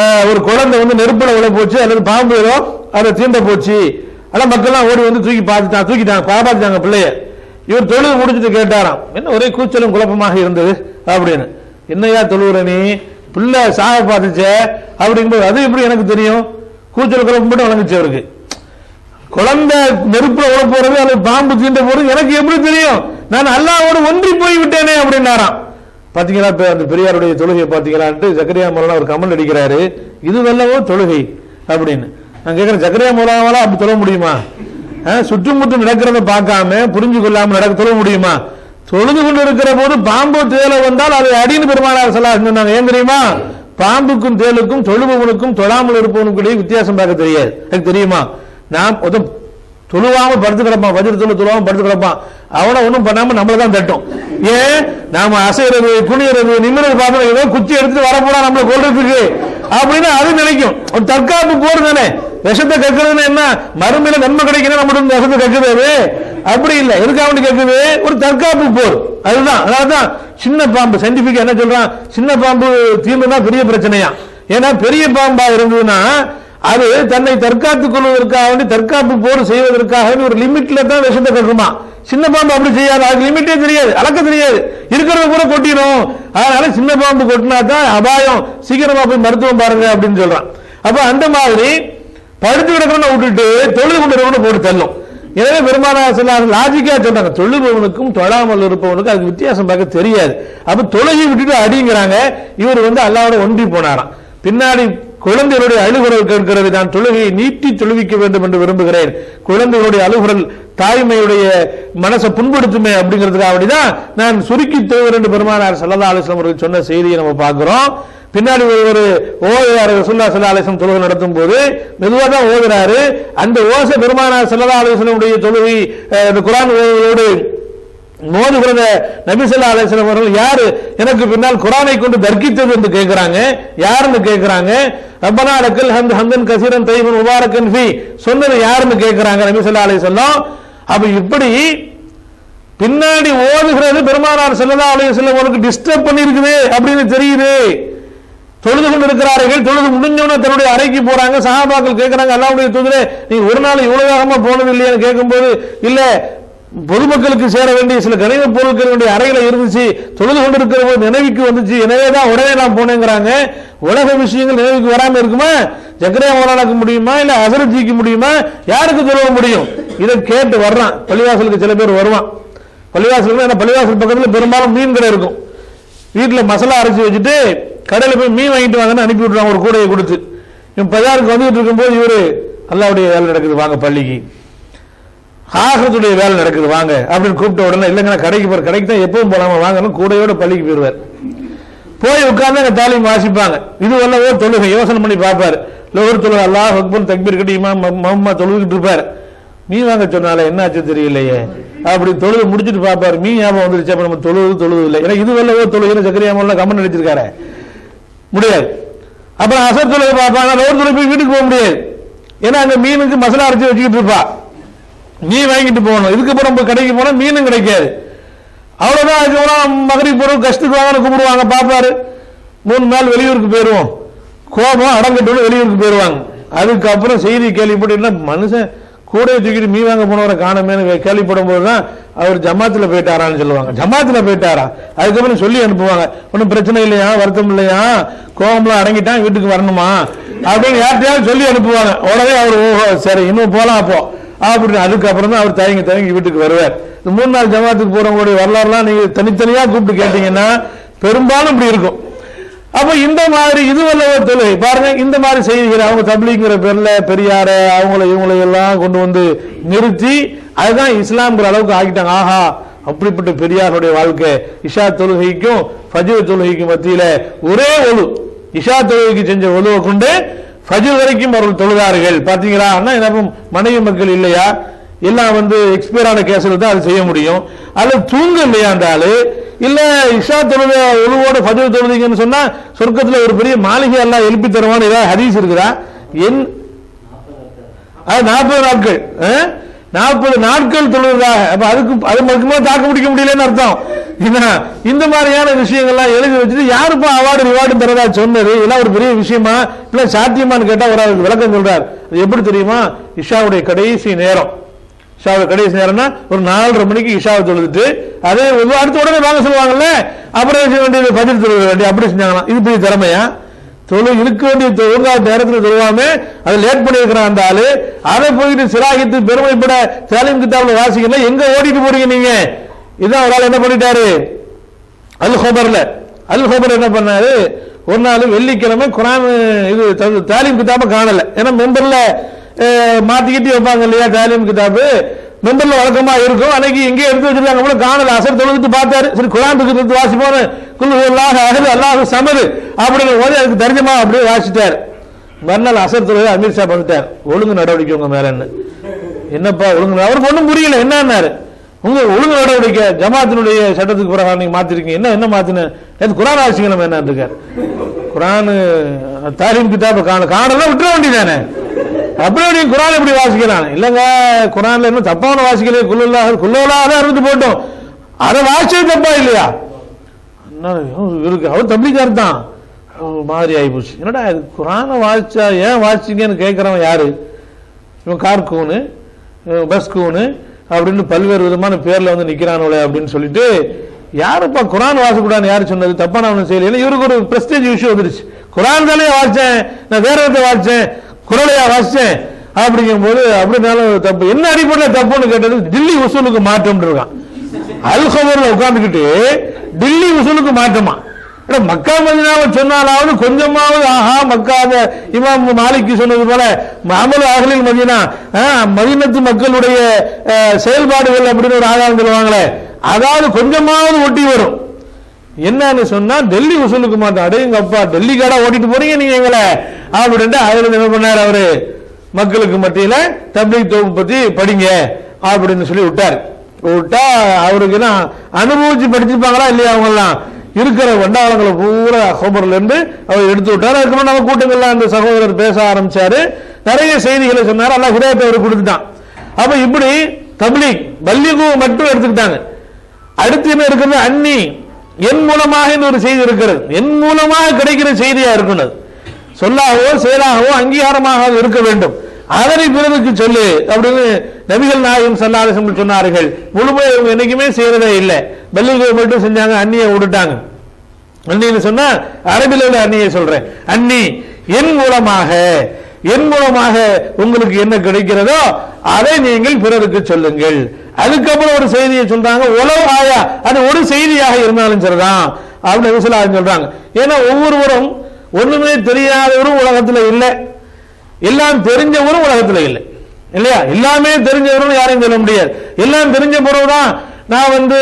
ஒரு குழந்தை வந்து நெருப்புல உள்ள போச்சு அல்லது பாம்பு ஏதோ அதை தீண்ட போச்சு. அதான் மக்கள்லாம் ஓடி வந்து தூக்கி பார்த்துட்டான் தூக்கிட்டாங்க காப்பாத்திட்டாங்க பிள்ளைய. இவர் தொழுது முடிச்சுட்டு கேட்டாராம் என்ன ஒரே கூச்சலும் குழப்பமாக இருந்தது? அப்படின்னு. என்னையா தொழுகிற நீ? பிள்ளை சாக பார்த்துச்சே. அப்படிங்கும்போது அது எப்படி எனக்கு தெரியும்? கூச்சல் குழப்பம் மட்டும் வழங்குச்சு அவருக்கு. குழந்தை நெருப்புல உள்ள போறது அல்லது பாம்பு தீண்ட போறது எனக்கு எப்படி தெரியும்? நான் அல்லாவோடு ஒன்றி போய் விட்டேனே அப்படின்னாராம். பார்த்தீங்கன்னா இப்போ அந்த பெரியாருடைய தொழுகை பார்த்தீங்களான்ட்டு ஜக்கரியா மௌலானா ஒரு கமல் அடிக்கிறாரு. இது வல்லவோ தொழுகை அப்படின்னு. நான் கேட்குறேன் ஜக்கரியா மௌலானாவால அப்படி தொழ முடியுமா? சுற்றுமுற்றும் நடக்கிறத பார்க்காம புரிஞ்சு கொள்ளாமல் நடக்க தொழ முடியுமா? தொழுது கொண்டு இருக்கிற போது பாம்பு தேல வந்தால் அதை அடின்னு பெருமானார் சொல்லா சொன்னாங்க. ஏன் தெரியுமா? பாம்புக்கும் தேலுக்கும் தொழுபவனுக்கும் தொழாமல் இருப்பவனுக்கும் இடையே வித்தியாசம் பார்க்க தெரியாது. எனக்கு தெரியுமா? நான் தொழுவாம படுத்து கிடப்பான் வஜ்ர தொழு தொழுவாம படுத்து கிடப்பான். அவனை ஒன்றும் பண்ணாம நம்மளை தான் தட்டும். ஏன்? நாம அசைறது குனியறது நிமிறது பார்த்து ஏதோ குச்சி எடுத்துட்டு வரப்போடா நம்மளை கொள்றதுக்கு அப்படின்னு அது நினைக்கும். ஒரு தற்காப்பு போர் தானே. விஷத்தை கக்குறதுன்னு என்ன? மருமையில நன்மை கிடைக்கணும் நம்ம விஷத்தை கற்கிறது அப்படி இல்லை. எதுக்காக வேண்டி கேட்குது ஒரு தற்காப்பு போர். அதுதான். அதான் சின்ன பாம்பு சயின்டிபிக் என்ன சொல்றான்? சின்ன பாம்பு தீர்ந்துதான் பெரிய பிரச்சனையா? ஏன்னா பெரிய பாம்பா இருந்ததுன்னா அது தன்னை தற்காத்துக் கொள்வதற்காக வேண்டி தற்காப்பு போர் செய்வதற்காக ஒரு லிமிட்ல தான் விஷத்தை கட்டுமா? சின்ன பாம்பு அப்படி செய்யாது. அதுக்கு லிமிட்டே தெரியாது. அளக்க தெரியாது. இருக்கிறத கூட கொட்டிடும் அதனால சின்ன பாம்பு கொட்டினா தான் அபாயம். சீக்கிரமா போய் மருத்துவம் பாருங்க அப்படின்னு சொல்றான். அப்ப அந்த மாதிரி படுத்து கிடக்கிறவனை விட்டுட்டு தொழில் கொண்டு போட்டு தள்ளும். எனவே பெருமானா சொன்னார் லாஜிக்கா சொல்றாங்க. தொழுபவனுக்கும் தொழாமல் இருப்பவனுக்கும் அதுக்கு வித்தியாசம் பார்க்க தெரியாது. அப்ப தொழுகி விட்டுட்டு அடிங்கிறாங்க. இவர் வந்து அல்லாவோட ஒன்றி போனாராம். பின்னாடி குழந்தைகளுடைய அழுகுரல் கேட்கிறது. நான் தொழுகையை நீட்டி தொழுவிக்க வேண்டும் என்று விரும்புகிறேன். குழந்தைகளுடைய அழுகுரல் தாய்மையுடைய மனசை புண்படுத்துமே அப்படிங்கிறதுக்காக அப்படிதான் நான் சுருக்கி தொழுகிறேன் என்று பெருமானார் சல்லா அலிஸ்லாம் அவர்கள் சொன்ன செய்தியை நம்ம பார்க்கிறோம். பின்னாடி ஒரு ஒரு ரசுல்லா சல்லா அலிஸ்லம் தொழுகை நடத்தும் போது மெதுவாக தான் ஓதுறாரு. அந்த ஓசை பெருமானார் சல்லா அலிஸ்லமுடைய தொழுகை இந்த குரான் ஓதுவதோடு மோதுகிறத நபிசல்லா அலிஸ்லாம் அவர்கள் யாரு எனக்கு பின்னால் குரானை கொண்டு தர்க்கித்தது? என்று கேட்கிறாங்க யாருன்னு கேட்கிறாங்க ரப்பனா லக்கல் ஹம்த் ஹம்தன் கசீரன் தைமன் முபாரக்கன் ஃபி. சொன்னது யாருன்னு கேட்கிறாங்க நபிசல்லா அலிஸ்லாம் அப்ப இப்படி பின்னாடி ஓதுகிறது பெருமானார் செல்லதா அலையம் உனக்கு டிஸ்டர்ப் பண்ணிருக்குது அப்படின்னு தெரியுது. தொழுது கொண்டு இருக்கிறார்கள் தொழுது முடிஞ்சவன தன்னுடைய அறைக்கு போறாங்க. சகாபாக்கள் கேட்கிறாங்க அல்லாவுடைய தூதரே நீ ஒரு நாள் இவ்வளவு வேகமா போனது இல்லையான்னு கேட்கும்போது இல்ல பொதுமக்களுக்கு சேர வேண்டிய சில கனிம பொருட்கள் அறையில் அறையில இருந்துச்சு தொழுது கொண்டிருக்கிற போது நினைவுக்கு வந்துச்சு எனவே தான் உடனே நான் போனேங்கிறாங்க. உலக விஷயங்கள் நினைவுக்கு வராம இருக்குமா? ஜக்கரியா மௌலானாக்கு முடியுமா? இல்ல அசரஜிக்கு முடியுமா? யாருக்கு தொழுவ முடியும்? இதை கேட்டு வர்றான். பள்ளிவாசலுக்கு சில பேர் வருவான். பள்ளிவாசல் ஏன்னா பள்ளிவாசல் பக்கத்தில் பெரும்பாலும் மீன் கடை இருக்கும். வீட்டில் மசாலா அரைச்சி வச்சுட்டு கடையில் போய் மீன் வாங்கிட்டு வாங்கன்னு அனுப்பி விட்டுருவாங்க ஒரு கூடையை கொடுத்து. இவன் பஜாருக்கு வந்துட்டு இருக்கும்போது இவரு அல்லாவுடைய வேலை நடக்குது வாங்க பள்ளிக்கு. ஆகத்துடைய வேலை நடக்குது வாங்க. அப்படின்னு கூப்பிட்ட உடனே இல்லைங்க கடைக்கு போற கடைக்கு தான் எப்பவும் போலாம வாங்கணும் கூடையோட பள்ளிக்கு போயிடுவார் போய் உட்கார்ந்து அங்க தாலீம் வாசிப்பாங்க. இது வல்லவோ தொழுகை யோசனை பண்ணி பார்ப்பாரு. லோகர் தொழுகை அல்லாஹ் அக்பர் தக்பீர் கட்டி இமாம் மம்மா தொழுகிட்டு இருப்பார். மீ வாங்க சொன்னால என்னாச்சு தெரியலையே. அப்படி தொழுது முடிச்சிட்டு பார்ப்பாரு. மீ ஞாபகம் வந்துருச்சு அப்ப நம்ம தொழுது தொழுது இல்லை. ஏன்னா இது வல்லவோ தொழுகை சக்கரியாமல் கம்மன் அடிச்சிருக்காரு. முடியாது. அப்புறம் அசர் தொழுகை பார்ப்பாங்க லோகர் தொழுகை போய் வீட்டுக்கு போக முடியாது. ஏன்னா அங்க மீனுக்கு மசாலா அரைச்சி வச்சுக்கிட்டு இருப்பா. மீன் வாங்கிட்டு போகணும். இதுக்கப்புறம் கடைக்கு போனா மீனும் கிடைக்காது. அவ்வளவுதான் அதுக்கப்புறம் மகரி பொருள் கஷ்டத்துக்கு வாங்க கூப்பிடுவாங்க பாப்பாரு மூணு நாள் வெளியூருக்கு போயிருவோம். கோபம் அடங்கட்டோட வெளியூருக்கு போயிருவாங்க. அதுக்கப்புறம் செய்தி கேள்விப்பட்டு என்ன மனுஷன் கூட தூக்கிட்டு மீ வாங்க போனவரை காணமேனு கேள்விப்படும் போதுதான் அவர் ஜமாத்துல போயிட்டாரான்னு சொல்லுவாங்க. ஜமாத்துல போயிட்டாரா? அதுக்கப்புறம் சொல்லி அனுப்புவாங்க. ஒன்றும் பிரச்சனை இல்லையா? வருத்தம் இல்லையா? கோபம்லாம் அடங்கிட்டான் வீட்டுக்கு வரணுமா? அப்படின்னு யார்கிட்டயாவது சொல்லி அனுப்புவாங்க. உடனே அவர் ஓஹோ சரி இன்னும் போலாம் அப்போ. அப்படின்னு அதுக்கப்புறம் தான் அவர் தயங்கி தயங்கி வீட்டுக்கு வருவார். இந்த மூணு நாள் ஜமாத்துக்கு போறவங்களுடைய வரலாறுலாம் நீங்க தனித்தனியா கூப்பிட்டு கேட்டீங்கன்னா பெரும்பாலும் இப்படி இருக்கும். அப்ப இந்த மாதிரி இது வல்ல ஒரு தொழுகை பாருங்க இந்த மாதிரி செய்திகள் அவங்க தமிழிங்கிற பேர்ல பெரியார அவங்கள இவங்களை எல்லாம் கொண்டு வந்து நிறுத்தி அதுதான் இஸ்லாம்ங்கிற அளவுக்கு ஆக்கிட்டாங்க. ஆஹா அப்படிப்பட்ட பெரியாருடைய வாழ்க்கை. இஷா தொழுகைக்கும் ஃபஜ்ர் தொழுகைக்கும் மத்தியில ஒரே ஒழு. இஷா தொழுகைக்கு செஞ்ச ஒழுவை கொண்டு ஃபஜ்ர் வரைக்கும் அவர்கள் தொழுதார்கள். பார்த்தீங்களா? அண்ணா என்ன மனைவி மக்கள் இல்லையா? எல்லாம் வந்து எக்ஸ்பயர் ஆன தான் அது செய்ய முடியும். அல்லது தூங்க இல்லையா இருந்தாலும் இல்ல இஷா தொழுத ஒழுவோட ஃபஜ்ர் தொழுதீங்கன்னு சொன்னா சொர்க்கத்தில் ஒரு பெரிய மாளிகை எல்லாம் எழுப்பி தருவான்னு ஏதாவது ஹதீஸ் இருக்குதா? என் அது நாற்பது நாட்கள். நாற்பது நாட்கள் தொழுவதாக அப்ப அதுக்கு அது மட்டுமே தாக்கு பிடிக்க முடியலன்னு அர்த்தம். என்ன இந்த மாதிரியான விஷயங்கள்லாம் எழுதி வச்சுட்டு யாருப்பா அவார்டு ரிவார்டு தரதா சொன்னது? இதெல்லாம் ஒரு பெரிய விஷயமா? இல்ல சாத்தியமான்னு கேட்டா ஒரு அவருக்கு விளக்கம் சொல்றார். அது எப்படி தெரியுமா? இஷாவுடைய கடைசி நேரம். இஷாவுடைய கடைசி நேரம்னா ஒரு நாலரை மணிக்கு இஷாவை தொழுதுட்டு அதே அடுத்த உடனே வாங்க சொல்லுவாங்கல்ல? அப்புறம் செய்ய வேண்டியது பதில் தொழுக வேண்டிய அப்படி செஞ்சாங்கன்னா இது பெரிய திறமையா? தொழில் இருக்க வேண்டிய ஒழுங்காத நேரத்தில் தருவாம அதை லேட் பண்ணியிருக்கிறான் அந்த ஆளு. அதை போயிட்டு சிராகித்து பெருமைப்பட சேலம் கிட்டாவில் வாசிக்கல. எங்க ஓடிட்டு போறீங்க நீங்க? இதான் ஒரு ஆள் என்ன பண்ணிட்டாரு? அல் ஹோபர்ல அல் ஹோபர் என்ன பண்ணாரு? ஒரு நாள் வெள்ளிக்கிழமை குரான் இது தாலிம் கிதாப காணல. ஏன்னா மெம்பர்ல மாத்திக்கிட்டு வைப்பாங்க இல்லையா தாலிம் கிதாபு மெம்பர்ல வழக்கமா இருக்கும். அன்னைக்கு எங்கே எடுத்து வச்சிருக்காங்க கூட காணல அசர் தொழுதுட்டு பார்த்தாரு. சரி குரான் எடுத்து வாசிப்போம் குல்லு அல்லாஹ் அஹது அல்லாஹ் சமது. அப்படிங்கிற போது அதுக்கு தர்ஜமா அப்படியே வாசிட்டார் மறுநாள் அசர் தொழுது அமீர் ஷா வந்துட்டார். ஒழுங்கு நடவடிக்கை உங்க மேல என்னப்பா ஒழுங்கு அவருக்கு ஒண்ணும் புரியல என்னன்னாரு. உங்க ஒழுங்கு நடவடிக்கை ஜமாத்தினுடைய சட்டத்துக்கு பிறகு நீங்க மாத்திருக்கீங்க. என்ன என்ன மாத்தின? நேத்து குரான் வாசிக்கணும் என்ன இருக்கார் குரான் தாரீம் கிதாப காண காணலாம் விட்டுற வேண்டியதானே அப்படி குரான் எப்படி வாசிக்கிறான்? இல்லங்க குரான்ல என்ன தப்பான வாசிக்கல குள்ளா குள்ளோலாக தான் இருந்துட்டு போட்டோம். அதை வாசிச்சது தப்பா இல்லையா? என்ன, இவருக்கு அவர் தம்பிக்கார் தான். மாதிரி ஆகிப்போச்சு என்னடா இது குரானை வாசிச்சா ஏன் வாசிச்சிங்கன்னு கேட்குறவன் யாரு? இவன் கார் கூனு பஸ் கூனு அப்படின்னு பல்வேறு விதமான பேர்ல வந்து நிக்கிறானுல அப்படின்னு சொல்லிட்டு யாருப்பா குரான் வாசக்கூடாதுன்னு யாரு சொன்னது? தப்பான அவனு செய்யல இவருக்கு ஒரு பிரஸ்டேஜ் விஷயம் வந்துருச்சு. குரான் தானே வாசிச்சேன் நான் வேற இடத்த வாசிச்சேன். குரலையா வாசிச்சேன்? அப்படிங்கும்போது அப்படினாலும் தப்பு. என்ன அடிப்படையில் தப்புன்னு கேட்டது டில்லி உசூலுக்கு மாற்றம் இருக்கான். அல் உட்காந்துக்கிட்டு டில்லி உசூலுக்கு மாற்றமா? மக்கா மதினாவை சொன்னாலாவது கொஞ்சமாவது ஆஹா மக்காத இமாம் மாலிக்கு சொன்னது போல மாமல அகலில் மதினா ஆ, மக்களுடைய செயல்பாடுகள் அப்படின்னு ஒரு ஆதாரம் சொல்லுவாங்களே அதாவது கொஞ்சமாவது ஒட்டி வரும். என்னன்னு சொன்னா டெல்லி வசூலுக்கு மாட்டோம் அடையுங்க அப்பா டெல்லி கடை ஓட்டிட்டு போறீங்க நீங்க எங்களை? அப்படின்ட்டு அதுல என்ன பண்ணாரு அவரு? மக்களுக்கு மத்தியில தப்லீக் தொகுப்பு பத்தி படிங்க அப்படின்னு சொல்லி விட்டார். விட்டா அவருக்கு என்ன அனுபவிச்சு படிச்சிருப்பாங்களா இல்லையா அவங்க எல்லாம் இருக்கிற வண்டாளங்களை பூரா ஹோபர்ல இருந்து அவர் எடுத்து விட்டார். அதுக்கப்புறம் நம்ம கூட்டங்கள்லாம் அந்த சகோதரர் பேச ஆரம்பிச்சாரு. நிறைய செய்திகளை சொன்னார். அல்ல ஹிதாயத்தை அவர் கொடுத்துட்டான். அப்ப இப்படி தப்லீக் பல்லிகு மட்டும் எடுத்துக்கிட்டாங்க. அடுத்து என்ன இருக்கிறது? அன்னி. என் மூலமாக ஒரு செய்தி இருக்கிறது. என் மூலமாக கிடைக்கிற செய்தியா இருக்கணும். சொல்லாகவோ செயலாகவோ அங்கீகாரமாக இருக்க வேண்டும். அதனை பிறருக்கு சொல்லு அப்படின்னு நபிகள் நாயகம் சல்லாத சொன்னார்கள். முழுமையை இவங்க என்னைக்குமே செய்யறதே இல்லை. பல்லிகை மட்டும் செஞ்சாங்க அண்ணியை விட்டுட்டாங்க. அன்னின்னு சொன்னா அரபில உள்ள அன்னியை சொல்றேன். அன்னி என் மூலமாக என் மூலமாக உங்களுக்கு என்ன கிடைக்கிறதோ அதை நீங்கள் பிறருக்கு சொல்லுங்கள். அதுக்கப்புறம் ஒரு செய்தியை சொல்றாங்க உலவு ஆயா. அது ஒரு செய்தியாக இருந்தாலும் சரிதான். அப்படின்னு விசலாக சொல்றாங்க. ஏன்னா ஒவ்வொருவரும் ஒண்ணுமே தெரியாதவரும் உலகத்துல இல்லை. எல்லாம் தெரிஞ்சவரும் உலகத்துல இல்லை. இல்லையா? எல்லாமே தெரிஞ்சவரும் யாரையும் சொல்ல முடியாது. எல்லாம் தெரிஞ்ச பிறகுதான் நான் வந்து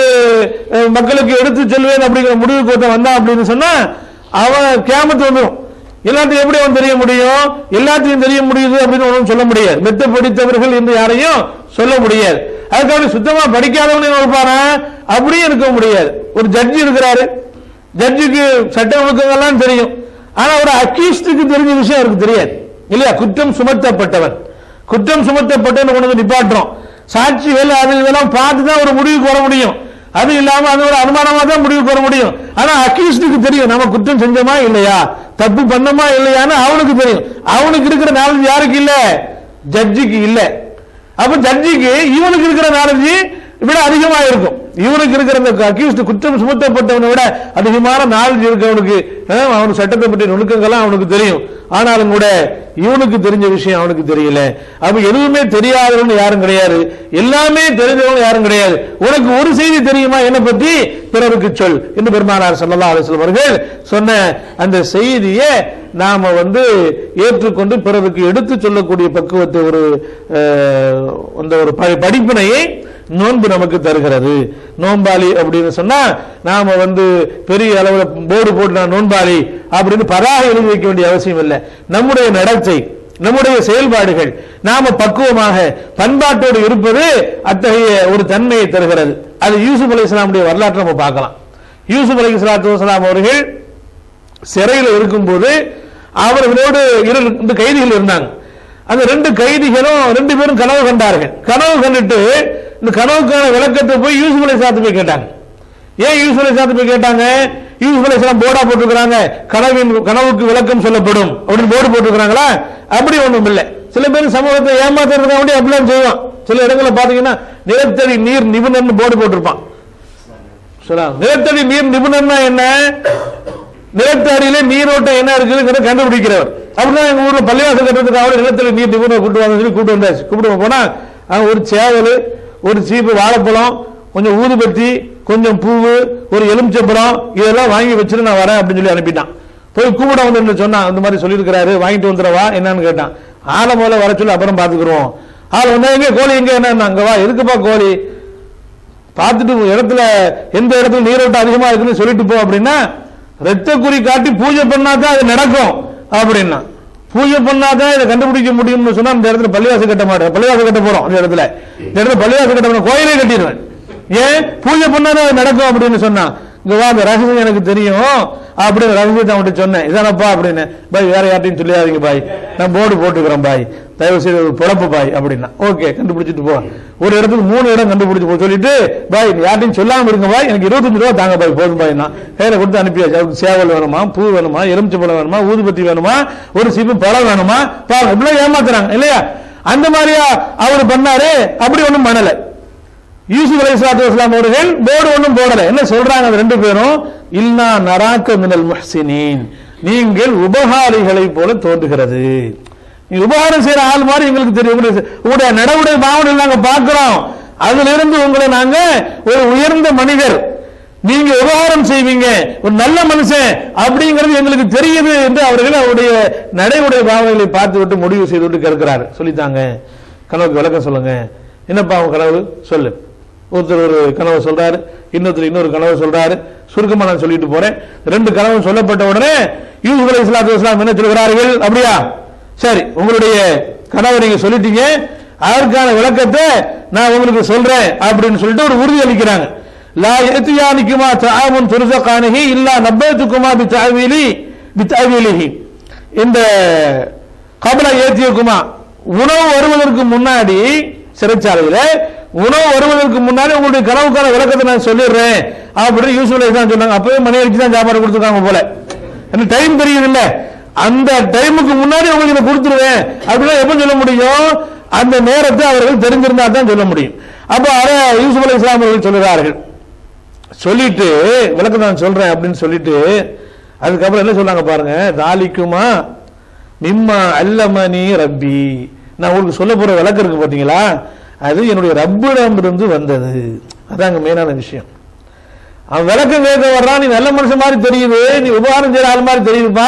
மக்களுக்கு எடுத்து செல்வேன் அப்படிங்கிற முடிவுக்கு ஒருத்தன் வந்தான் அப்படின்னு சொன்னா அவன் கேமத்து வந்துடும் எல்லாத்தையும் எப்படி அவன் தெரிய முடியும்? எல்லாத்தையும் தெரிய முடியுது அப்படின்னு ஒன்றும் சொல்ல முடியாது. மெத்த படித்தவர்கள் என்று யாரையும் சொல்ல முடியாது. அதுக்காக சுத்தமா படிக்காதவனே இருப்பானா அப்படியும் இருக்க முடியாது. ஒரு ஜட்ஜி இருக்கிறாரு. ஜட்ஜுக்கு சட்ட ஒழுக்கங்கள்லாம் தெரியும். ஆனா ஒரு அக்யூஸ்டுக்கு தெரிஞ்ச விஷயம் அவருக்கு தெரியாது. இல்லையா? குற்றம் சுமத்தப்பட்டவன். குற்றம் சுமத்தப்பட்டவன் கொண்டு நிப்பாட்டுறோம். சாட்சி வேலை அது இதெல்லாம் பார்த்து தான் ஒரு முடிவுக்கு வர முடியும். அது இல்லாம அது ஒரு அனுமானமா தான் முடிவு பெற முடியும். ஆனா அக்யூஸ்டுக்கு தெரியும் நம்ம குற்றம் செஞ்சோமா இல்லையா? தப்பு பண்ணோமா இல்லையான்னு அவனுக்கு தெரியும். அவனுக்கு இருக்கிற நாலேஜ் யாருக்கு இல்ல? ஜட்ஜிக்கு இல்ல. அப்ப ஜட்ஜிக்கு இவனுக்கு இருக்கிற நாலேஜ் விட அதிகமா இருக்கும் இவனுக்கு இருக்கிற அந்த அக்யூஸ்ட் குற்றம் சுமத்தப்பட்டவனை விட அதிகமான நாலேஜ் இருக்கவனுக்கு அவனுக்கு அவனுக்கு சட்டத்தை பற்றிய நுணுக்கங்கள்லாம் அவனுக்கு தெரியும். ஆனாலும் கூட இவனுக்கு தெரிஞ்ச விஷயம் அவனுக்கு தெரியல. அப்ப எதுவுமே தெரியாதவன்னு யாரும் கிடையாது. எல்லாமே தெரிஞ்சவங்க யாரும் கிடையாது. உனக்கு ஒரு செய்தி தெரியுமா? என்னை பத்தி பிறருக்கு சொல். என்று பெருமானார் ஸல்லல்லாஹு அலுவலம் அவர்கள் சொன்ன அந்த செய்தியை நாம வந்து ஏற்றுக்கொண்டு பிறருக்கு எடுத்து சொல்லக்கூடிய பக்குவத்தை ஒரு அந்த ஒரு ப- படிப்பினையை நோன்பு நமக்கு தருகிறது. நோன்பாளி அப்படின்னு சொன்னா நாம வந்து பெரிய அளவில் போர்டு போட்டு நான் நோன்பாளி அப்படின்னு பராக எழுதி வைக்க வேண்டிய அவசியம் இல்லை. நம்முடைய நடத்தை நம்முடைய செயல்பாடுகள் நாம பக்குவமாக பண்பாட்டோடு இருப்பது அத்தகைய ஒரு தன்மையை தருகிறது. அது யூசுப் அலி இஸ்லாமுடைய வரலாற்றை நம்ம பார்க்கலாம். யூசுப் அலி இஸ்லாத்து வலாம் அவர்கள் சிறையில் இருக்கும்போது அவர்களோடு இரண்டு கைதிகள் இருந்தாங்க. அந்த ரெண்டு கைதிகளும் ரெண்டு பேரும் கனவு கண்டார்கள். கனவு கண்டுட்டு இந்த கனவுக்கான விளக்கத்தை போய் யூசுப் அலி சாத்து போய் கேட்டாங்க. ஏன் யூசுப் அலி சாத்து போய் கேட்டாங்க? யூசுப் அலி போர்டா போட்டிருக்கிறாங்க. கனவின் கனவுக்கு விளக்கம் சொல்லப்படும். அப்படின்னு போர்டு போட்டிருக்கிறாங்களா? அப்படி ஒன்றும் இல்லை. சில பேர் சமூகத்தை ஏமாத்துறதுக்காக வேண்டிய அப்படிலாம் செய்வோம் சில இடங்கள்ல பாத்தீங்கன்னா நிலத்தடி நீர் நிபுணர்னு போர்டு போட்டிருப்பான். சொல்லலாம் நிலத்தடி நீர் நிபுணர்னா என்ன? நிலத்தடியில நீரோட்டம் என்ன இருக்குதுங்கிறத கண்டுபிடிக்கிறவர். அப்படிதான் எங்க ஊர்ல பள்ளிவாசல் கட்டுறதுக்காக நிலத்தடி நீர் நிபுணர் கூட்டு வாங்க சொல்லி கூப்பிட்டு வந்தாச்சு. கூப்பிட்டு போனா ஒரு சேவல் ஒரு சீப்பு வாழைப்பழம் கொஞ்சம் ஊதுபத்தி கொஞ்சம் பூவு ஒரு எலுமிச்சப்பழம் இதெல்லாம் வாங்கி வச்சுட்டு நான் வரேன் அப்படின்னு சொல்லி அனுப்பிட்டான். போய் கூப்பிட வந்து சொன்னான் அந்த மாதிரி சொல்லியிருக்கிறாரு வாங்கிட்டு வந்துடவா என்னன்னு கேட்டான். ஆளை முதல்ல வர சொல்லி அப்புறம் பார்த்துக்குருவோம். ஆள் வந்தா எங்க கோழி எங்க என்ன அங்க வா இருக்குப்பா கோழி? பார்த்துட்டு இடத்துல எந்த இடத்துல நீரோட்டம் அதிகமா இருக்குன்னு சொல்லிட்டு போ அப்படின்னா ரத்த குறி காட்டி பூஜை பண்ணாதான் அது நடக்கும் அப்படின்னா. பூஜை பண்ணாதான் இதை கண்டுபிடிக்க முடியும்னு சொன்னா இந்த இடத்துல பள்ளிவாசம் கட்ட மாட்டேன். பள்ளிவாசம் கட்ட போறோம் அந்த இடத்துல. இந்த இடத்துல பள்ளிவாசம் கட்ட போறோம் கோயிலே கட்டிடுவேன். ஏன்? பூஜை பண்ணாதான் நடக்கும் அப்படின்னு சொன்னான் இங்க அந்த ரகசியம் எனக்கு தெரியும். அப்படின்னு ரகசியத்தை அவன்கிட்ட சொன்னேன். இதானப்பா அப்படின்னு. பாய் வேற யார்ட்டையும் சொல்லியாதீங்க பாய். நான் போர்டு போட்டுக்கிறேன் பாய். தயவு செய்து ஒரு பாய் அப்படின்னா. ஓகே கண்டுபிடிச்சிட்டு போ. ஒரு இடத்துக்கு மூணு இடம் கண்டுபிடிச்சு போ. சொல்லிட்டு பாய் யார்ட்டையும் சொல்லாம இருங்க பாய். எனக்கு இருபத்தஞ்சு ரூபா தாங்க பாய். போதும் பாய் நான். கையில கொடுத்து அனுப்பியாச்சு. அவருக்கு சேவல் வேணுமா? பூ வேணுமா? எலுமிச்சை பழம் வேணுமா? ஊதுபத்தி வேணுமா? ஒரு சீப்பு பழம் வேணுமா? பாருங்க இப்படிலாம் ஏமாத்துறாங்க. இல்லையா? அந்த மாதிரியா அவர் பண்ணாரு. அப்படி ஒண்ணும் பண்ணலை. யூசுப் அலி சலாத்து இஸ்லாம் அவர்கள் போர்டு ஒன்றும் போடல. என்ன சொல்றாங்க அந்த ரெண்டு பேரும்? இல்லா நராக்க மினல் முஹ்சினின். நீங்கள் உபகாரிகளை போல தோன்றுகிறது. நீ உபகாரம் செய்யற ஆள் மாதிரி எங்களுக்கு தெரியும். உங்களுடைய- நடவுடைய பாவனை நாங்க பார்க்கிறோம். அதுல இருந்து உங்களை நாங்க ஒரு உயர்ந்த மனிதர். நீங்க உபகாரம் செய்வீங்க. ஒரு நல்ல மனுஷன் அப்படிங்கிறது எங்களுக்கு தெரியுது என்று அவர்கள் அவருடைய நடைமுறை பாவனைகளை பார்த்து விட்டு முடிவு செய்து விட்டு கேட்கிறார் சொல்லித்தாங்க. கனவுக்கு விளக்கம் சொல்லுங்க. என்னப்பா அவன் கனவு? சொல்லு. ஒருத்தர் ஒரு கனவு சொல்றாரு இன்னொருத்தர் இன்னொரு கனவு சொல்றாரு. சுருக்கமா நான் சொல்லிட்டு போறேன். ரெண்டு கனவு சொல்லப்பட்ட உடனே யூசுப் அலி இஸ்லாத்து இஸ்லாம் என்ன சொல்கிறார்கள் அப்படியா? சரி உங்களுடைய கனவை நீங்க சொல்லிட்டீங்க. அதற்கான விளக்கத்தை நான் உங்களுக்கு சொல்றேன் அப்படின்னு சொல்லிட்டு ஒரு உறுதி அளிக்கிறாங்க. லா எத்தியானிக்குமா தாமுன் துருசகானிகி இல்லா நப்பத்துக்குமா பி தாவீலி பி தாவீலிஹி இந்த கபல ஏத்தியக்குமா உணவு வருவதற்கு முன்னாடி சிறைச்சாலையில் உணவு வருவதற்கு முன்னாடி உங்களுடைய கனவுக்கான விளக்கத்தை நான் சொல்லிடுறேன். அப்படின்னு யூஸ்வலா தான் சொன்னாங்க. அப்பவே மணி அடிச்சு தான் சாப்பாடு கொடுத்துருக்காங்க போல. எனக்கு டைம் தெரியுது இல்ல அந்த டைமுக்கு முன்னாடி உங்களுக்கு இதை கொடுத்துருவேன். அப்படின்னா எப்ப சொல்ல முடியும்? அந்த நேரத்தை அவர்கள் தெரிஞ்சிருந்தா தான் சொல்ல முடியும். அப்ப அர யூசுப் அலி இஸ்லாம் அவர்கள் சொல்லுகிறார்கள். சொல்லிட்டு விளக்கம் நான் சொல்றேன் அப்படின்னு சொல்லிட்டு அதுக்கப்புறம் என்ன சொன்னாங்க பாருங்க? தாலிக்குமா மிம்மா அல்லமணி ரப்பி. நான் உங்களுக்கு சொல்ல போற விளக்கு இருக்கு பாத்தீங்களா? அது என்னுடைய ரப்பிடம் வந்தது. அதாங்க மெயினான விஷயம். அவன் விளக்கம் கேட்க வர்றான் நீ நல்ல மனுஷன் மாதிரி தெரியுது நீ உபகாரம் செய்யற ஆள் மாதிரி தெரியுதுப்பா.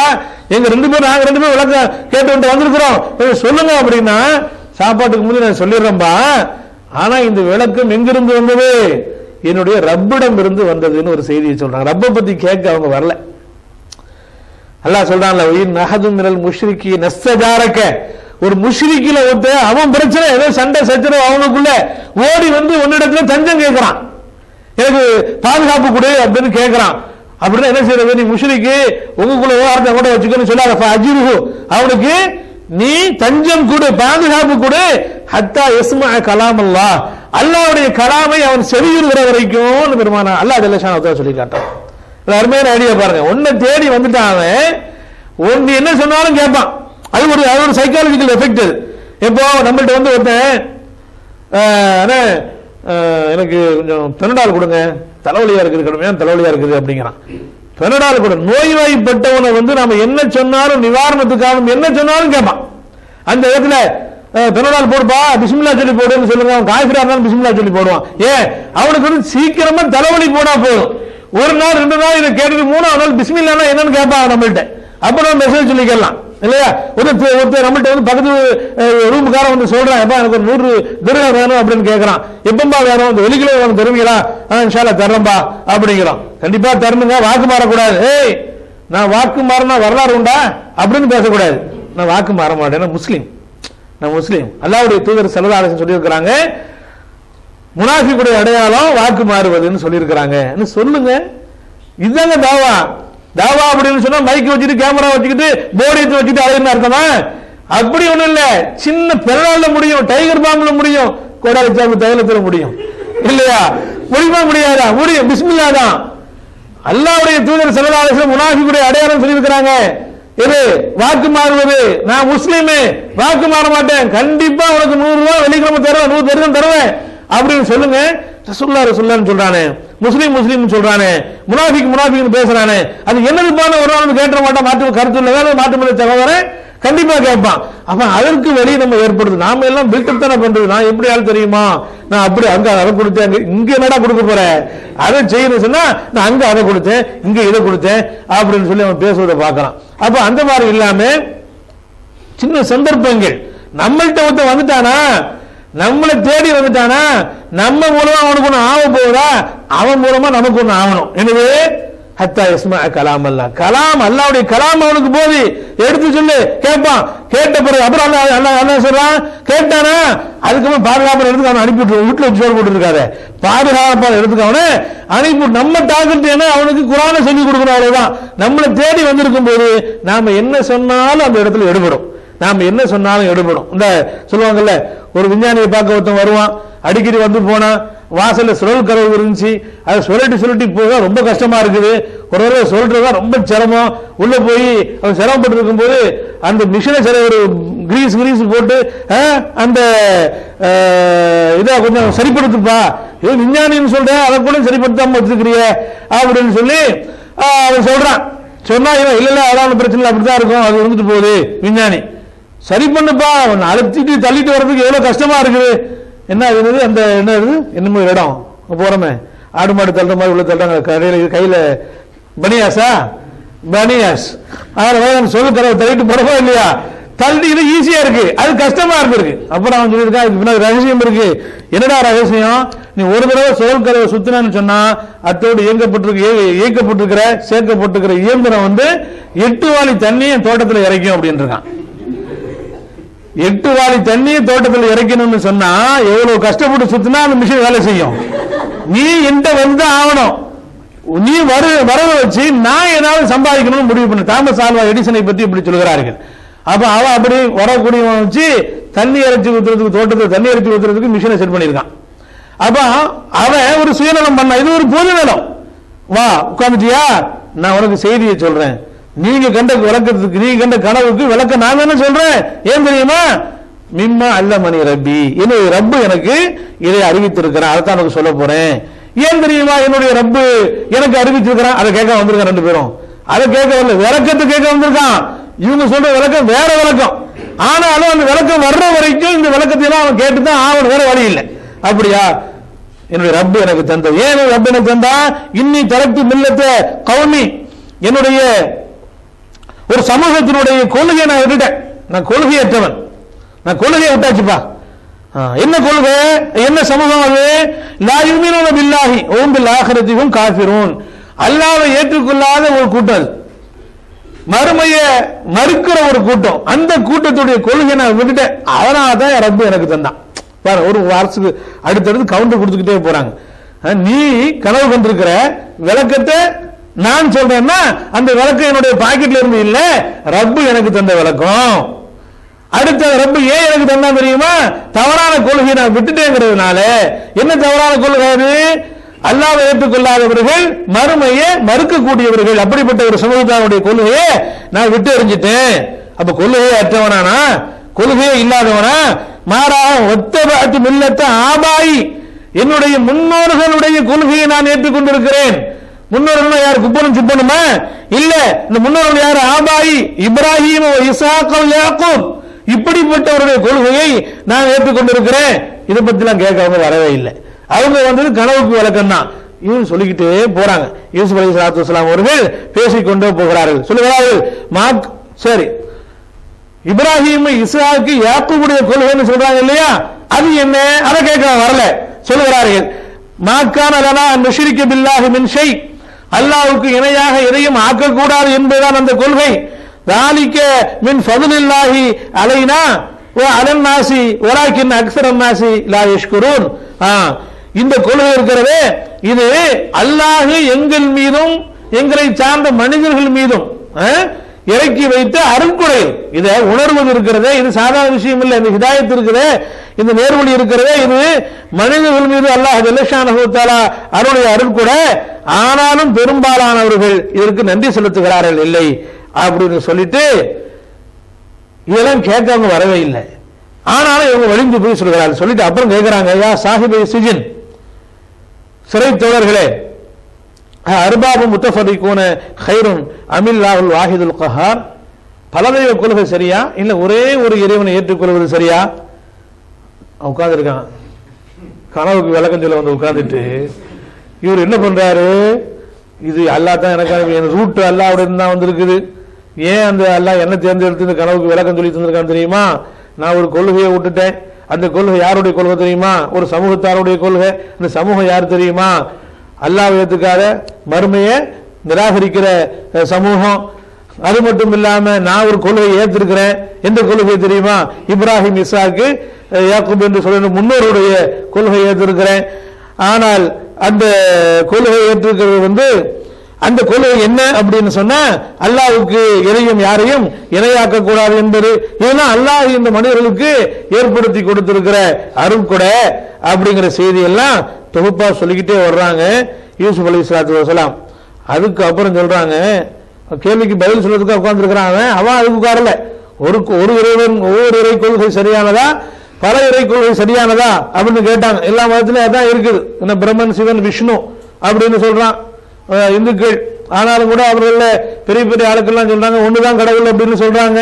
எங்க ரெண்டு பேரும் நாங்க ரெண்டு பேரும் விளக்கம் கேட்டு வந்து வந்திருக்கிறோம். சொல்லுங்க அப்படின்னா சாப்பாட்டுக்கு முந்தைய நான் சொல்லிடுறேன்பா. ஆனா இந்த விளக்கம் எங்கிருந்து வந்தது? என்னுடைய ரப்பிடம் இருந்து வந்ததுன்னு ஒரு செய்தியை சொல்றாங்க ரப்பை பத்தி கேட்க அவங்க வரல. அல்லா சொல்றான்ல உயிர் நகது மினல் முஷ்ரிக்கி நஸ்தஜாரக்க ஒரு முஷ்ரிக்கில ஒருத்த அவன் பிரச்சனை ஏதோ சண்டை சச்சரவு அவனுக்குள்ள ஓடி வந்து உன்னிடத்துல தஞ்சம் கேட்கிறான். எனக்கு பாதுகாப்பு கொடு அப்படின்னு கேட்கிறான். அப்படின்னா என்ன செய்யறது நீ முஷ்ரிக்கு உங்களுக்குள்ள விவகாரத்தை கூட வச்சுக்கணும்னு சொல்லாத. அஜிருகு அவனுக்கு நீ தஞ்சம் கொடு பாதுகாப்பு கொடு. ஹத்தா எஸ்மா கலாம் அல்லா அல்லாவுடைய கலாமை அவன் செவியுறுகிற வரைக்கும் பெருமானா அல்லா ஜல்லஷான் சொல்லி காட்டான் அருமையான ஐடியா பாருங்க. உன்னை தேடி வந்துட்டான் அவன். உன் என்ன சொன்னாலும் கேட்பான். அது ஒரு அது ஒரு சைக்காலஜிக்கல் எஃபெக்ட் எப்போ இப்போ நம்மள்ட்ட வந்து ஒருத்தன் அண்ணே, எனக்கு கொஞ்சம் பெனடால் கொடுங்க. தலைவலியா இருக்குது கடுமையான தலைவலியா இருக்குது அப்படிங்கிறான். பெனடால் கூட. நோய்வாய்ப்பட்டவனை வந்து நாம என்ன சொன்னாலும் நிவாரணத்துக்காகவும் என்ன சொன்னாலும் கேட்பான். அந்த இடத்துல பெனடால் போடுப்பா பிஸ்மில்லா சொல்லி போடுன்னு சொல்லுங்க அவன் காய்ச்சலா இருந்தாலும் பிஸ்மில்லா சொல்லி போடுவான். ஏன்? அவனுக்கு வந்து சீக்கிரமா தலைவலி போனா போதும். ஒரு நாள் ரெண்டு நாள் இதை கேட்டுட்டு மூணாவது நாள் பிஸ்மில்லானா என்னன்னு கேட்பான் நம்மள்ட்ட. அப்ப நம்ம மெசேஜ் சொல்லிக்கலாம். இல்லையா? ஒரு ஒருத்தர் நம்மள்ட்ட வந்து பக்கத்து ரூமுக்காரன் வந்து சொல்றான் எப்பா எனக்கு ஒரு நூறு திருடம் வேணும் அப்படின்னு கேட்கறான் எப்பம்பா வேணும்? இந்த வெளிக்கிலோ வேணும் தருவீங்களா? ஆ தரம்பா அப்படிங்கிறான். கண்டிப்பா தரணுங்க வாக்கு மாறக்கூடாது. ஏய் நான் வாக்கு மாறினா வரலாறு உண்டா? அப்படின்னு பேசக்கூடாது. நான் வாக்கு மாற மாட்டேன் முஸ்லீம். நான் முஸ்லீம். அல்லாவுடைய தூதர் செலவாரசன் சொல்லியிருக்கிறாங்க முனாஃபிக்குடைய அடையாளம் வாக்கு மாறுவதுன்னு சொல்லியிருக்கிறாங்க. சொல்லுங்க? இதுதாங்க தாவா தாவா அப்படின்னு சொன்னா மைக் வச்சுட்டு கேமரா வச்சுக்கிட்டு போர்டு எடுத்து வச்சுட்டு அழைன்னு அர்த்தமா? அப்படி ஒண்ணும் இல்ல. சின்ன பிறநாள்ல முடியும் டைகர் பாம்புல முடியும். கோடாலி சாமி தைலத்துல முடியும். இல்லையா? முடியுமா முடியாதா? முடியும். பிஸ்மில்லா தான். அல்லாவுடைய தூதர் செலவாலசில முனாஃபிக்குடைய அடையாளம் சொல்லியிருக்கிறாங்க. இது வாக்கு மாறுவது. நான் முஸ்லீமு. வாக்கு மாற மாட்டேன். கண்டிப்பா உனக்கு நூறு ரூபாய் வெள்ளிக்கிழமை தருவேன். நூறு தருவேன் தருவேன். அப்படின்னு சொல்லுங்க. ரசுல்லா ரசுல்லான்னு சொல்றானே. முஸ்லீம் முஸ்லீம் சொல்றானே. முனாஃபிக் முனாஃபிக் பேசுறானே. அது என்னதுப்பான ஒரு நாள் கேட்ட மாட்டோம் மாற்று கருத்து இல்லை. வேலை மாற்று தகவல சகோதரன் கண்டிப்பா கேட்பான். அப்ப அதற்கு வெளியே நம்ம ஏற்படுது. நாம எல்லாம் பில்டப் தானே பண்றது. நான் எப்படி ஆள் தெரியுமா? நான் அப்படி அங்க அதை கொடுத்தேன். இங்க என்னடா கொடுக்க போறேன் அதை செய்யணும் சொன்னா நான் அங்க அதை கொடுத்தேன் இங்க இதை கொடுத்தேன் அப்படின்னு சொல்லி அவன் பேசுவதை பார்க்கலாம் அப்ப அந்த மாதிரி இல்லாம சின்ன சந்தர்ப்பங்கள் நம்மள்கிட்ட ஒருத்தன் வந்துட்டானா? நம்மளை தேடி வந்துட்டானா? நம்ம மூலமா அவனுக்கு ஒண்ணு ஆக போகுதா? அவன் மூலமா நமக்கு ஒண்ணு ஆகணும். எனவே ஹத்தா இஸ்மா கலாம் அல்லா. கலாம் அல்லாவுடைய கலாம் அவனுக்கு போதி. எடுத்து சொல்லு கேட்பான் கேட்ட பிறகு அப்புறம் அல்லா அல்லா என்ன சொல்றான். கேட்டானா? அதுக்கப்புறம் பாதுகாப்பு எடுத்து அவனை அனுப்பிட்டு வீட்டுல வச்சு சோறு போட்டு இருக்காத பாதுகாப்பான எடுத்துக்க அவனை அனுப்பி நம்ம டார்கெட் என்ன? அவனுக்கு குரானை சொல்லி கொடுக்கணும் அவ்வளவுதான். நம்மளை தேடி வந்திருக்கும் போது நாம என்ன சொன்னாலும் அந்த இடத்துல எடுபடும். நாம் என்ன சொன்னாலும் எடுபடும். இந்த சொல்லுவாங்கல்ல ஒரு விஞ்ஞானியை பார்க்க ஒருத்தன் வருவான் அடிக்கடி வந்து போனா வாசல்ல சுழல் கதவு இருந்துச்சு அதை சுழட்டி சுழட்டி போக ரொம்ப கஷ்டமா இருக்குது. ஒரு தடவை சொல்றதா ரொம்ப சிரமம். உள்ள போய் அவன் சிரமப்பட்டு இருக்கும்போது அந்த மிஷினை சில ஒரு கிரீஸ் கிரீஸ் போட்டு ஆ, அந்த இதை கொஞ்சம் சரிப்படுத்துப்பா. இது விஞ்ஞானின்னு சொல்றேன் அதை கூட சரிப்படுத்தாம வச்சிருக்கிறிய அப்படின்னு சொல்லி அவன் சொல்றான். சொன்னா இவன் இல்ல இல்ல அதான் பிரச்சனை அப்படிதான் இருக்கும். அது இருந்துட்டு போகுது விஞ்ஞானி. சரி பண்ணுப்பா அவன் அழுத்திட்டு தள்ளிட்டு வர்றதுக்கு எவ்வளவு கஷ்டமா இருக்குது. என்ன என்னது அந்த என்ன என்னமோ ஒரு இடம். போகிறோமே போறோமே. ஆடு மாடு தள்ளுற மாதிரி உள்ள தள்ளுறாங்க. கடையில் கையில். பனியாஸா பனியாஸ். அதனால சொல்லு தர தள்ளிட்டு போறப்போ இல்லையா? தள்ளிட்டு ஈஸியாக ஈஸியா இருக்கு. அது கஷ்டமா இருந்திருக்கு. அப்புறம் அவன் சொல்லியிருக்கான் இதுக்கு பின்னாடி ரகசியம் இருக்கு. என்னடா ரகசியம்? நீ ஒரு தடவை சோல் கதவை சுத்தினு சொன்னா அத்தோடு இயங்கப்பட்டிருக்க இயக்கப்பட்டிருக்கிற சேர்க்கப்பட்டிருக்கிற இயந்திரம் வந்து எட்டு வாளி தண்ணியை தோட்டத்தில் இறைக்கும் அப்படின்னு இருக்கான். எட்டு வாளி தண்ணியை தோட்டத்தில் இறக்கணும்னு சொன்னா எவ்வளவு கஷ்டப்பட்டு சுத்தினா அந்த மிஷின் வேலை செய்யும். நீ என்கிட்ட வந்து ஆகணும். நீ வர வரவை வச்சு நான் ஏதாவது சம்பாதிக்கணும்னு முடிவு பண்ண. தாமஸ் ஆல்வா எடிசனை பற்றி இப்படி சொல்கிறார்கள். அப்ப அவன் அப்படி வரக்கூடியவன் வச்சு தண்ணி இறைச்சி ஊத்துறதுக்கு தோட்டத்தில் தண்ணி இறைச்சி ஊத்துறதுக்கு மிஷினை செட் பண்ணியிருக்கான். அப்ப அவன் ஒரு சுயநலம் பண்ண. இது ஒரு பொது நலம். வா உட்காந்துட்டியா நான் உனக்கு செய்தியை சொல்றேன். நீங்க கண்ட விளக்கத்துக்கு நீங்க கண்ட கனவுக்கு விளக்க நான் என்ன சொல்றேன். ஏன் தெரியுமா? மிம்மா அல்ல மணி ரப்பி. என்னுடைய ரப்பு எனக்கு இதை அறிவித்திருக்கிறான் அதை தான் எனக்கு சொல்ல போறேன். ஏன் தெரியுமா? என்னுடைய ரப்பு எனக்கு அறிவிச்சிருக்கிறான் அதை கேட்க வந்திருக்கான் ரெண்டு பேரும். அதை கேட்க வரல. விளக்கத்தை கேட்க வந்திருக்கான். இவங்க சொல்ற விளக்கம் வேற விளக்கம். ஆனாலும் அந்த விளக்கம் வர்ற வரைக்கும் இந்த விளக்கத்தை எல்லாம் அவன் கேட்டு தான் வேற வழி இல்லை. அப்படியா? என்னுடைய ரப்பு எனக்கு தந்த ஏன் ரப்பு எனக்கு தந்தா? இன்னி தரத்து மில்லத்தை கவுமி என்னுடைய ஒரு சமூகத்தினுடைய கொள்கையை நான் விட்டுட்டேன். நான் கொள்கையற்றவன். நான் கொள்கையை விட்டாச்சுப்பா. என்ன கொள்கை? என்ன சமூகம் அது? லாயுமீனோட பில்லாகி ஓம் பில் ஆகிறதுக்கும் காஃபிரும் அல்லாவை ஏற்றுக்கொள்ளாத ஒரு கூட்டம் அது மறுமையை மறுக்கிற ஒரு கூட்டம். அந்த கூட்டத்துடைய கொள்கையை நான் விட்டுட்டேன். அதனால தான் ரப்பு எனக்கு தந்தான். பாரு ஒரு வாரத்துக்கு அடுத்தடுத்து கவுண்டர் கொடுத்துக்கிட்டே போறாங்க. நீ கனவு கண்டிருக்கிற விளக்கத்தை நான் சொல்றேன்னா அந்த விளக்கம் என்னுடைய பாக்கெட்ல இருந்து இல்ல ரப்பு எனக்கு தந்த விளக்கம். அடுத்த ரப்பு ஏன் எனக்கு தந்தா தெரியுமா? தவறான கொள்கையை நான் விட்டுட்டேங்கிறதுனால. என்ன தவறான கொள்கை அது? அல்லாத ஏற்றுக்கொள்ளாதவர்கள் மறுமையை மறுக்கக்கூடியவர்கள். அப்படிப்பட்ட ஒரு சமூகத்தாருடைய கொள்கையை நான் விட்டு எறிஞ்சிட்டேன். அப்ப கொள்கையை அற்றவனானா? கொள்கையே இல்லாதவனா? மாறாக ஒத்தபாட்டு மில்லத்த ஆபாயி என்னுடைய முன்னோர்களுடைய கொள்கையை நான் ஏற்றுக்கொண்டிருக்கிறேன். முன்னோர்கள் யார்? குப்பனும் சிப்பனுமா? இல்ல இந்த முன்னோர்கள் யார்? ஆபாயி இப்ராஹிம் இசாக்கம் யாக்கும் இப்படிப்பட்டவருடைய கொள்கையை நான் ஏற்றுக்கொண்டிருக்கிறேன் இதை பத்தி எல்லாம் கேட்க வரவே இல்லை. அவங்க வந்தது கனவுக்கு விளக்கம் தான். இவன் சொல்லிக்கிட்டே போறாங்க. யூசுப் அலி சலாத்து வலாம் அவர்கள் பேசிக்கொண்டே போகிறார்கள். சொல்லுகிறார்கள் மாக் சரி. இப்ராஹிம் இஸ்ஹாக்கு யாக்கூபுடைய கொள்கைன்னு சொல்றாங்க இல்லையா? அது என்ன? அதை கேட்க வரல. சொல்லுகிறார்கள் மாக்கான லனா நுஷிரிக்க பில்லாஹி மின் ஷை. அல்லாவுக்கு இணையாக எதையும் ஆக்கக்கூடாது என்பதுதான் அந்த கொள்கை. தாலிக்க மின் ஃபதுலில்லாஹி அலைனா ஓ அலன் நாசி ஒராக்கின் அக்ஸரன் நாசி லாயேஷ் யஷ்குரூன். இந்த கொள்கை இருக்கிறதே இது அல்லாஹு எங்கள் மீதும் எங்களை சார்ந்த மனிதர்கள் மீதும் ஆ, இறக்கி வைத்த அருட்கொடை இதை உணர்வது இருக்கிறதே இது சாதாரண விஷயம் இல்லை இந்த ஹிதாயத்து இருக்கிறதே இந்த நேர்வழி இருக்கிறதே இது மனிதர்கள் மீது அல்லாஹ் ஜெல்லஷானகுத்தாலா அருளுடைய அருள் கூட ஆனாலும் பெரும்பாலானவர்கள் இதற்கு நன்றி செலுத்துகிறார்கள். இல்லை. அப்படின்னு சொல்லிட்டு இதெல்லாம் கேட்கவங்க வரவே இல்லை. ஆனாலும் இவங்க வழிந்து போய் சொல்கிறார்கள். சொல்லிட்டு அப்புறம் கேட்கிறாங்க ஐயா சாஹிபை சிஜின் சிறை தோழர்களே அர்பாபு முத்தஃபரிக்கூன அமில் அமில்லாஹுல் வாஹிதுல் கஹார் பலதெய்வ கொள்கை சரியா? இல்ல ஒரே ஒரு இறைவனை ஏற்றுக்கொள்வது சரியா? உட்காந்துருக்கான் கனவுக்கு விளக்கம் சொல்ல வந்து உட்காந்துட்டு இவர் என்ன பண்றாரு? இது அல்லாஹ் தான் எனக்கு என் ரூட்டு அல்லா அப்படின்னு தான் வந்திருக்குது. ஏன் அந்த அல்லாஹ் என்ன தேர்ந்தெடுத்து இந்த கனவுக்கு விளக்கம் சொல்லி தந்திருக்கான்னு தெரியுமா? நான் ஒரு கொள்கையை விட்டுட்டேன். அந்த கொள்கை யாருடைய கொள்கை தெரியுமா? ஒரு சமூகத்தாருடைய கொள்கை. இந்த சமூகம் யார் தெரியுமா? அல்லாஹ் ஏத்துக்காத மறுமையை நிராகரிக்கிற சமூகம். அது மட்டும் இல்லாம நான் ஒரு கொள்கையை ஏற்றிருக்கிறேன் எந்த கொள்கை தெரியுமா? இப்ராஹிம் இசாக்கு அஹ், என்று சொல்ல முன்னோருடைய கொள்கையை ஏற்றிருக்கிறேன் ஆனால் அந்த கொள்கையை ஏற்றிருக்கிறது வந்து அந்த கொள்கை என்ன அப்படின்னு சொன்னா அல்லாவுக்கு எதையும் யாரையும் இணையாக்க கூடாது என்பது. இதெல்லாம் அல்லாஹ் இந்த மனிதர்களுக்கு ஏற்படுத்தி கொடுத்திருக்கிற அருள்கொடை அப்படிங்கிற செய்தி எல்லாம் தொகுப்பா சொல்லிக்கிட்டே வர்றாங்க. யூசுப் அலி இஸ்லாத்து வசலாம் அதுக்கு அப்புறம் சொல்றாங்க கேள்விக்கு பதில் சொல்றதுக்கு உட்கார்ந்துருக்கிறான் அவன். அவன் அதுக்கு உட்காரல. ஒரு ஒரு இறைவன் ஒவ்வொரு இறை கொள்கை சரியானதா? பல இறை கொள்கை சரியானதா? அப்படின்னு கேட்டாங்க. எல்லா மதத்திலும் அதான் இருக்குது. என்ன பிரம்மன் சிவன் விஷ்ணு அப்படின்னு சொல்றான். இந்துக்கள். ஆனாலும் கூட அவர்கள பெரிய பெரிய ஆளுக்கெல்லாம் சொல்றாங்க ஒண்ணுதான் கடவுள் அப்படின்னு சொல்றாங்க.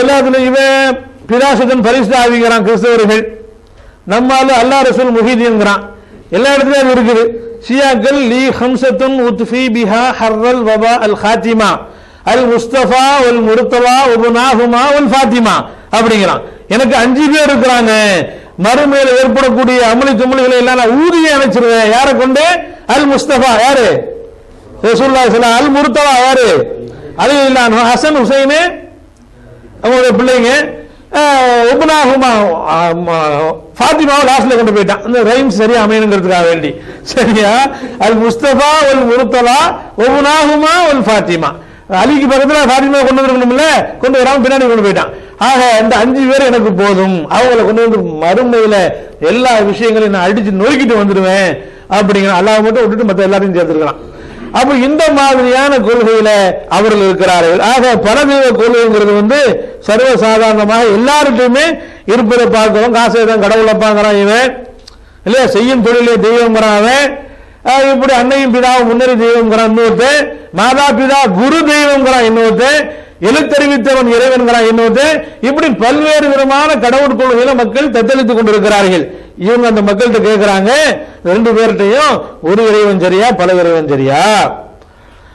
எல்லாத்துலயும் இவன் பரிஷ்த ஆவிங்கிறான் கிறிஸ்தவர்கள். நம்மால அல்லா ரசூல் முஹீதீன்கிறான் எல்லா இடத்துலயும் அது இருக்குது. ஷியாக்கள் லீ ஹம்சத்துன் உத்ஃபி பிஹா ஹர்ரல் வபா அல் ஹாத்திமா. அல் முஸ்தபா உல் முருத்தவா உபுனாஹுமா உல் ஃபாத்திமா. அப்படிங்கிறான். எனக்கு அஞ்சு பேர் இருக்கிறாங்க. மறுமையில் ஏற்படக்கூடிய அமளி துமளிகளை எல்லாம் நான் ஊதிய அணைச்சிருவேன் யாரை கொண்டு? அல் முஸ்தபா. யாரு? ரசூல்லா ஸல்லல்லாஹு அல் முருத்தவா யாரு? அலி இல்லான் ஹசன் ஹுசைனு. அவங்களுடைய பிள்ளைங்க. ஃபாத்திமாவை லாஸ்ட்ல கொண்டு போயிட்டான். இந்த ரைம் சரியா அமையணுங்கிறதுக்காக வேண்டி. சரியா? அல் முஸ்தபா ஒல் முருத்தலா உபனாகுமா ஒல் ஃபாத்திமா. அலிக்கு பக்கத்தில் ஃபாத்திமா கொண்டு வந்துருக்கணும்ல? கொண்டு வராம பின்னாடி கொண்டு போயிட்டான். ஆக இந்த அஞ்சு பேர் எனக்கு போதும். அவங்கள கொண்டு வந்து மறுமையில எல்லா விஷயங்களையும் நான் அடிச்சு நொறுக்கிட்டு வந்துடுவேன். அப்படிங்கிற அல்லாஹ் மட்டும் விட்டுட்டு மற்ற எல்லாரையும் சேர்த்துருக்கலாம் அப்ப இந்த மாதிரியான கொள்கையில அவர்கள் இருக்கிறார்கள். ஆக பரதெய்வ கொள்கைங்கிறது வந்து சர்வ சாதாரணமாக எல்லாருக்குமே இருப்பதை பார்க்கிறோம். காசை தான் கடவுளை பார்க்கிறான் இவன். இல்லையா? செய்யும் தொழிலே தெய்வங்கிறான் அவன். இப்படி அன்னையும் பிதாவும் முன்னறி தெய்வங்கிறான் இன்னொருத்தன். மாதா பிதா குரு தெய்வங்கிறான் இன்னொருத்தன். எழுத்தறிவித்தவன் இறைவன்கிறான் இன்னொருத்தன். இப்படி பல்வேறு விதமான கடவுள் கொள்கையில மக்கள் தத்தளித்துக் கொண்டிருக்கிறார்கள். இவங்க அந்த மக்கள்கிட்ட கேட்கிறாங்க ரெண்டு பேர்கிட்டையும் ஒரு இறைவன் சரியா பல இறைவன் சரியா?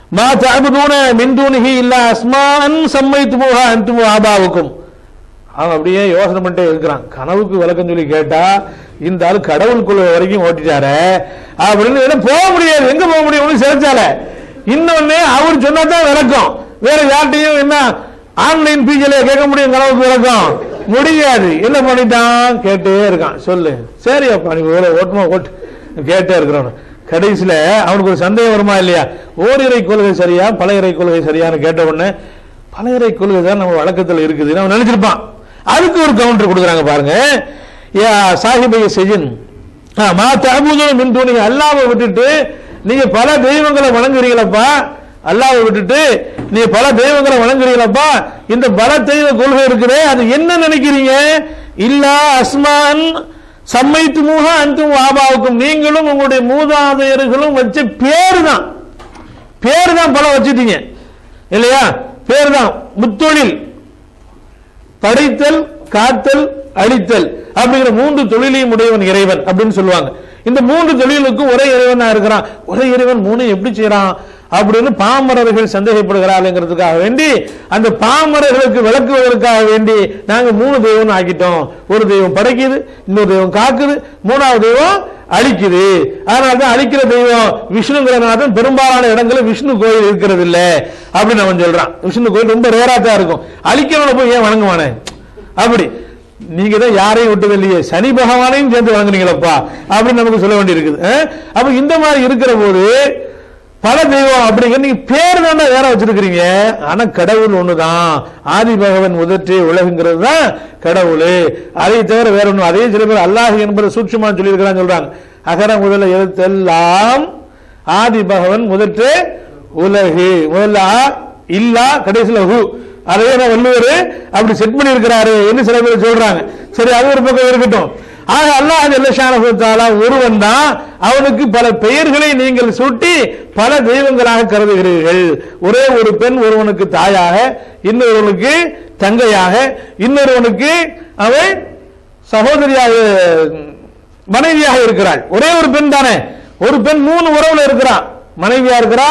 மா தஅபுதூன மின் தூனிஹி இல்லா அஸ்மான் சம்மைத்துமுஹா அன்தும் ஆபாவுக்கும். அவன் அப்படியே யோசனை பண்ணிட்டே இருக்கிறான். கனவுக்கு விளக்கம் சொல்லி கேட்டா இந்த ஆள் கடவுள் வரைக்கும் ஓட்டிட்டாரு. அப்படின்னு போக முடியாது. எங்க போக முடியும்? ஒண்ணு இன்னொன்னு அவர் சொன்னாதான் விளக்கம். வேற யார்ட்டையும் என்ன ஆன்லைன் பீஜில கேட்க முடியும் கனவு பிறக்கும் முடியாது. என்ன பண்ணிட்டான்? கேட்டே இருக்கான். சொல்லு. சரி அப்பா நீ வேற ஓட்டுமா ஓட்டு. கேட்டே இருக்கிறான். கடைசியில அவனுக்கு ஒரு சந்தேகம் வருமா இல்லையா? ஓரிரை கொள்கை சரியா பல இறை கொள்கை சரியான்னு கேட்ட உடனே பல இறை கொள்கை தான் நம்ம வழக்கத்தில் இருக்குதுன்னு அவன் நினைச்சிருப்பான். அதுக்கு ஒரு கவுண்டர் கொடுக்குறாங்க பாருங்க. யா சாஹிபைய செஜின். மா தபூதும் மின் தூணிங்க அல்லாவை விட்டுட்டு நீங்க பல தெய்வங்களை வணங்குறீங்களப்பா. அல்லாவை விட்டுட்டு நீ பல தெய்வங்களை வணங்குறீங்களப்பா இந்த பல தெய்வ கொள்கை இருக்குதே அது என்ன நினைக்கிறீங்க? இல்லா அஸ்மான் சம்மைத்து மூக அந்தும் ஆபாவுக்கும் நீங்களும் உங்களுடைய மூதாதையர்களும் வச்ச பேரு தான் பேரு தான் பல வச்சுட்டீங்க. இல்லையா? பேர் தான் முத்தொழில். படைத்தல் காத்தல் அழித்தல். அப்படிங்கிற மூன்று தொழிலையும் உடையவன் இறைவன் அப்படின்னு சொல்லுவாங்க. இந்த மூன்று தொழிலுக்கும் ஒரே இறைவனா இருக்கிறான். ஒரே இறைவன் மூணு எப்படி செய்யறான்? அப்படின்னு பாமரர்கள் சந்தேகப்படுகிறாருங்கிறதுக்காக வேண்டி அந்த பாமரர்களுக்கு விளக்குவதற்காக வேண்டி நாங்கள் மூணு தெய்வம் ஆக்கிட்டோம். ஒரு தெய்வம் படைக்குது இன்னொரு தெய்வம் காக்குது மூணாவது தெய்வம் அழிக்குது. அதனால தான் அழிக்கிற தெய்வம் விஷ்ணுங்கிறதுனால தான் பெரும்பாலான இடங்களில் விஷ்ணு கோயில் இருக்கிறது இல்லை அப்படின்னு அவன் சொல்றான். விஷ்ணு கோயில் ரொம்ப ரேரா தான் இருக்கும். அழிக்கிறவனை போய் ஏன் வணங்குவானே? அப்படி. நீங்க தான் யாரையும் விட்டது இல்லையே சனி பகவானையும் சேர்ந்து வணங்குறீங்களப்பா அப்படின்னு நமக்கு சொல்ல வேண்டி இருக்குது அப்ப இந்த மாதிரி இருக்கிற போது பல தெய்வம் அப்படிங்கிற நீங்க பேர் தானே வேற வச்சிருக்கிறீங்க. ஆனா கடவுள் ஒண்ணுதான். ஆதி பகவன் முதற்றே உலகுங்கிறது தான் கடவுள். அதை தவிர வேற ஒண்ணும் அதே சில பேர் அல்லாஹ் என்பது சூட்சமா சொல்லியிருக்கிறான்னு சொல்றாங்க. அகர முதல்ல எழுத்தெல்லாம் ஆதி பகவன் முதற்று உலகு. முதல்ல இல்லா கடைசியில் ஹு. அதே வள்ளுவர் அப்படி செட் பண்ணி இருக்கிறாரு என்று சில பேர் சொல்றாங்க. சரி அது ஒரு பக்கம் இருக்கட்டும். ஆக அல்லாஹ் ஜல்லஷானஹுத்தாலா ஒருவன் தான் அவனுக்கு பல பெயர்களை நீங்கள் சூட்டி பல தெய்வங்களாக கருதுகிறீர்கள். ஒரே ஒரு பெண் ஒருவனுக்கு தாயாக இன்னொருவனுக்கு தங்கையாக இன்னொருவனுக்கு அவன் சகோதரியாக மனைவியாக இருக்கிறாள். ஒரே ஒரு பெண் தானே. ஒரு பெண் மூணு உறவுல இருக்கிறான் மனைவியா இருக்கிறா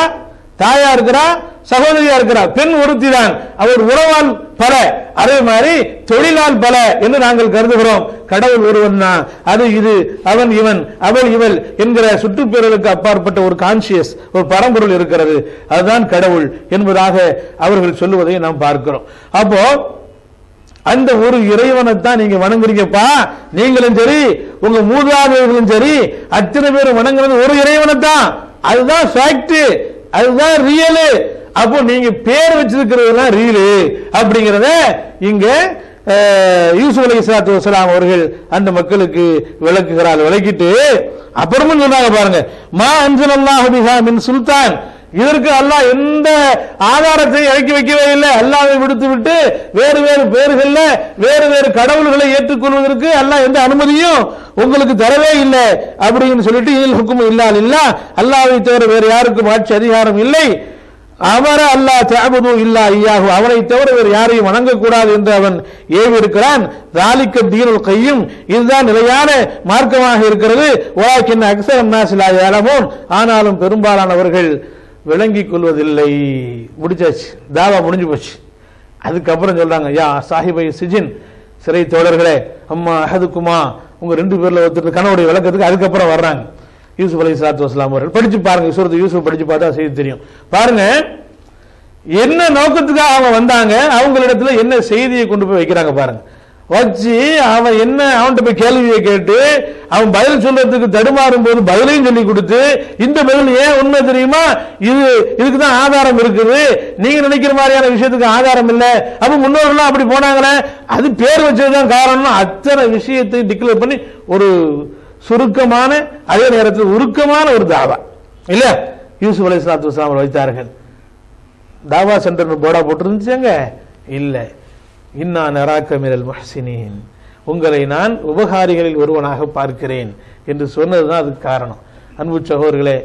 தாயா இருக்கிறா சகோதரியா இருக்கிறா. பெண் ஒருத்தி தான் அவர் உறவால் பல. அதே மாதிரி தொழிலால் பல என்று நாங்கள் கருதுகிறோம். கடவுள் ஒருவன் தான் அது இது அவன் இவன் அவள் இவள் என்கிற சுற்றுப்பேரலுக்கு அப்பாற்பட்ட ஒரு கான்சியஸ் ஒரு பரம்பொருள் இருக்கிறது. அதுதான் கடவுள் என்பதாக அவர்கள் சொல்லுவதை நாம் பார்க்கிறோம். அப்போ அந்த ஒரு இறைவனை தான் நீங்க வணங்குறீங்கப்பா. நீங்களும் சரி உங்க மூதாதையர்களும் சரி அத்தனை பேரும் வணங்குறது ஒரு இறைவனை தான் அதுதான் ஃபேக்ட் அதுதான் ரியலு அப்போ நீங்க பேர் வச்சிருக்கிறதுலாம் ரீலு அப்படிங்கிறத இங்க யூசுப் அலி இஸ்லாத்து வசலாம் அவர்கள் அந்த மக்களுக்கு விளக்குகிறார் விளக்கிட்டு அப்புறமும் சொன்னாங்க பாருங்க மா அன்சல் அல்லாஹ் மின் சுல்தான். இதற்கு அல்லாஹ் எந்த ஆதாரத்தை இறக்கி வைக்கவே இல்லை. அல்லாவை விடுத்து விட்டு வேறு வேறு பேர்கள்ல வேறு வேறு கடவுள்களை ஏற்றுக்கொள்வதற்கு அல்லாஹ் எந்த அனுமதியும் உங்களுக்கு தரவே இல்லை அப்படின்னு சொல்லிட்டு இதில் ஹுக்கும் இல்லால் இல்ல அல்லாவை தவிர வேறு யாருக்கும் ஆட்சி அதிகாரம் இல்லை. அவர அல்லாஹ் தேபது இல்லா ஐயாகு அவனை தவிர வேறு யாரையும் வணங்கக்கூடாது என்று அவன் ஏவி இருக்கிறான் தாலிக்க தீனுல் கையும். இதுதான் நிலையான மார்க்கமாக இருக்கிறது. உலாக்கின் அக்சரம் நாசிலா ஏலமோன் ஆனாலும் பெரும்பாலானவர்கள் விளங்கிக் கொள்வதில்லை. முடிச்சாச்சு. தாவா முடிஞ்சு போச்சு. அதுக்கப்புறம் சொல்றாங்க யா சாஹிபை சிஜின் சிறை தோழர்களே அம்மா அஹதுக்குமா. உங்க ரெண்டு பேர்ல ஒருத்தர் கனவுடைய விளக்கத்துக்கு அதுக்கப்புறம் வர்றாங்க. யூசுப் அலி சலாத்து வஸ்லாம் அவர்கள். படிச்சு பாருங்க சூரத்து யூசுப் படிச்சு பார்த்தா செய்தி தெரியும். பாருங்க என்ன நோக்கத்துக்காக அவங்க வந்தாங்க அவங்களிடத்துல என்ன செய்தியை கொண்டு போய் வைக்கிறாங்க பாருங்க. வச்சு அவன் என்ன அவன்கிட்ட போய் கேள்வியை கேட்டு அவன் பதில் சொல்றதுக்கு தடுமாறும் போது பதிலையும் சொல்லி கொடுத்து இந்த பதில் ஏன் உண்மை தெரியுமா? இது இதுக்கு தான் ஆதாரம் இருக்குது. நீங்க நினைக்கிற மாதிரியான விஷயத்துக்கு ஆதாரம் இல்லை. அப்ப முன்னோர்கள்லாம் அப்படி போனாங்களே அது பேர் வச்சதுதான் காரணம். அத்தனை விஷயத்தை டிக்ளேர் பண்ணி ஒரு சுருக்கமான அதே நேரத்தில் உருக்கமான ஒரு தாவா. இல்ல யூசுப் அலி சலாத்து வஸ்லாம் வைத்தார்கள். தாவா சென்டர் போர்டா போட்டிருந்துச்சாங்க? இல்லை. இன்னா நராக்க மினல் முஹ்சினீன். உங்களை நான் உபகாரிகளில் ஒருவனாக பார்க்கிறேன். என்று சொன்னதுதான் அதுக்கு காரணம். அன்பு சகோதர்களே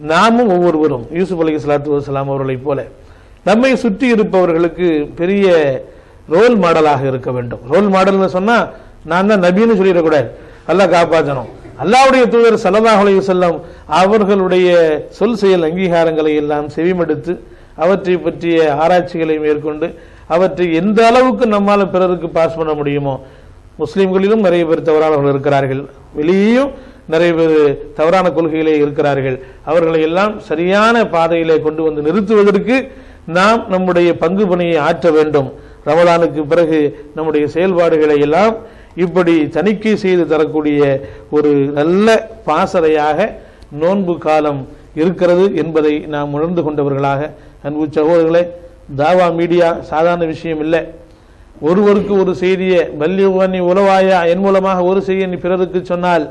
நாமும் ஒவ்வொருவரும் யூசுப் அலி சலாத்து வசலாம் அவர்களைப் போல நம்மை சுற்றி இருப்பவர்களுக்கு பெரிய ரோல் மாடலாக இருக்க வேண்டும். ரோல் மாடல்னு சொன்னா நான் தான் நபின்னு சொல்லிடக்கூடாது. அல்லாஹ் காப்பாற்றணும். அல்லாவுடைய தூதர் சலதாஹுலையும் செல்லம் அவர்களுடைய சொல் செயல் அங்கீகாரங்களை எல்லாம் செவிமடுத்து அவற்றை பற்றிய ஆராய்ச்சிகளை மேற்கொண்டு அவற்றை எந்த அளவுக்கு நம்மால் பிறருக்கு பாஸ் பண்ண முடியுமோ முஸ்லீம்களிலும் நிறைய பேர் தவறானவர்கள் இருக்கிறார்கள். வெளியேயும் நிறைய பேர் தவறான கொள்கையிலே இருக்கிறார்கள். அவர்களை எல்லாம் சரியான பாதையிலே கொண்டு வந்து நிறுத்துவதற்கு நாம் நம்முடைய பங்கு பணியை ஆற்ற வேண்டும். ரமலானுக்கு பிறகு நம்முடைய செயல்பாடுகளை எல்லாம் இப்படி தணிக்கை செய்து தரக்கூடிய ஒரு நல்ல பாசறையாக நோன்பு காலம் இருக்கிறது என்பதை நாம் உணர்ந்து கொண்டவர்களாக அன்பு சகோதரர்களே தாவா மீடியா சாதாரண விஷயம் இல்லை. ஒருவருக்கு ஒரு செய்தியை பல்யுவனி உலவாயா என் மூலமாக ஒரு செய்தியை நீ பிறருக்கு சொன்னால்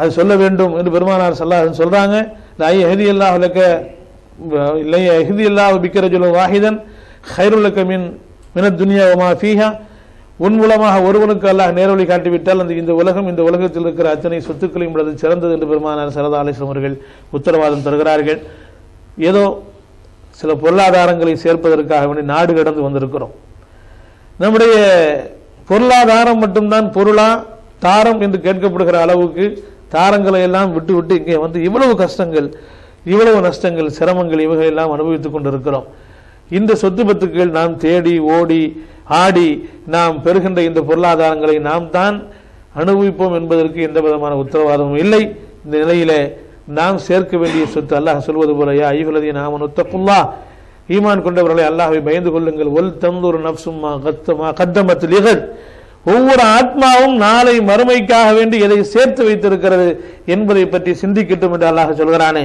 அது சொல்ல வேண்டும் என்று பெருமானார் சல்லாஹன் சொல்றாங்க. நான் எஹதி அல்லாஹ் லக்க லை எஹதி அல்லாஹ் பிக்கரஜுல வாஹிதன் ஹைருலக்க மின் மின துனியா ஃபீஹா. உன் மூலமாக ஒருவனுக்கு அல்லாஹ் நேர்வழி காட்டிவிட்டால் அந்த இந்த உலகம் இந்த உலகத்தில் இருக்கிற அத்தனை சொத்துக்களையும் உள்ளது அது சிறந்தது என்று பெருமானார் சரதா அலிஸ்லாம் அவர்கள் உத்தரவாதம் தருகிறார்கள். ஏதோ சில பொருளாதாரங்களை சேர்ப்பதற்காக வேண்டி நாடு கடந்து வந்திருக்கிறோம். நம்முடைய பொருளாதாரம் மட்டும்தான் பொருளா தாரம் என்று கேட்கப்படுகிற அளவுக்கு தாரங்களை எல்லாம் விட்டு விட்டு இங்கே வந்து இவ்வளவு கஷ்டங்கள் இவ்வளவு நஷ்டங்கள் சிரமங்கள் இவைகள் எல்லாம் அனுபவித்துக் கொண்டிருக்கிறோம். இந்த சொத்து பத்துக்கள் நாம் தேடி ஓடி ஆடி நாம் பெறுகின்ற இந்த பொருளாதாரங்களை நாம் தான் அனுபவிப்போம் என்பதற்கு எந்த விதமான உத்தரவாதமும் இல்லை. இந்த நிலையிலே நாம் சேர்க்க வேண்டிய சொத்து அல்லாஹ் சொல்வது போல யா ஐயுலதி நாம நுத்தப்புல்லா ஈமான் கொண்டவர்களை அல்லாஹை பயந்து கொள்ளுங்கள். ஒல் தந்தூர் நப்சும்மா கத்தமா கத்தமத்தில் இகழ் ஒவ்வொரு ஆத்மாவும் நாளை மறுமைக்காக வேண்டி எதை சேர்த்து வைத்திருக்கிறது என்பதை பற்றி சிந்திக்கட்டும் என்று அல்லாஹ் சொல்கிறானே.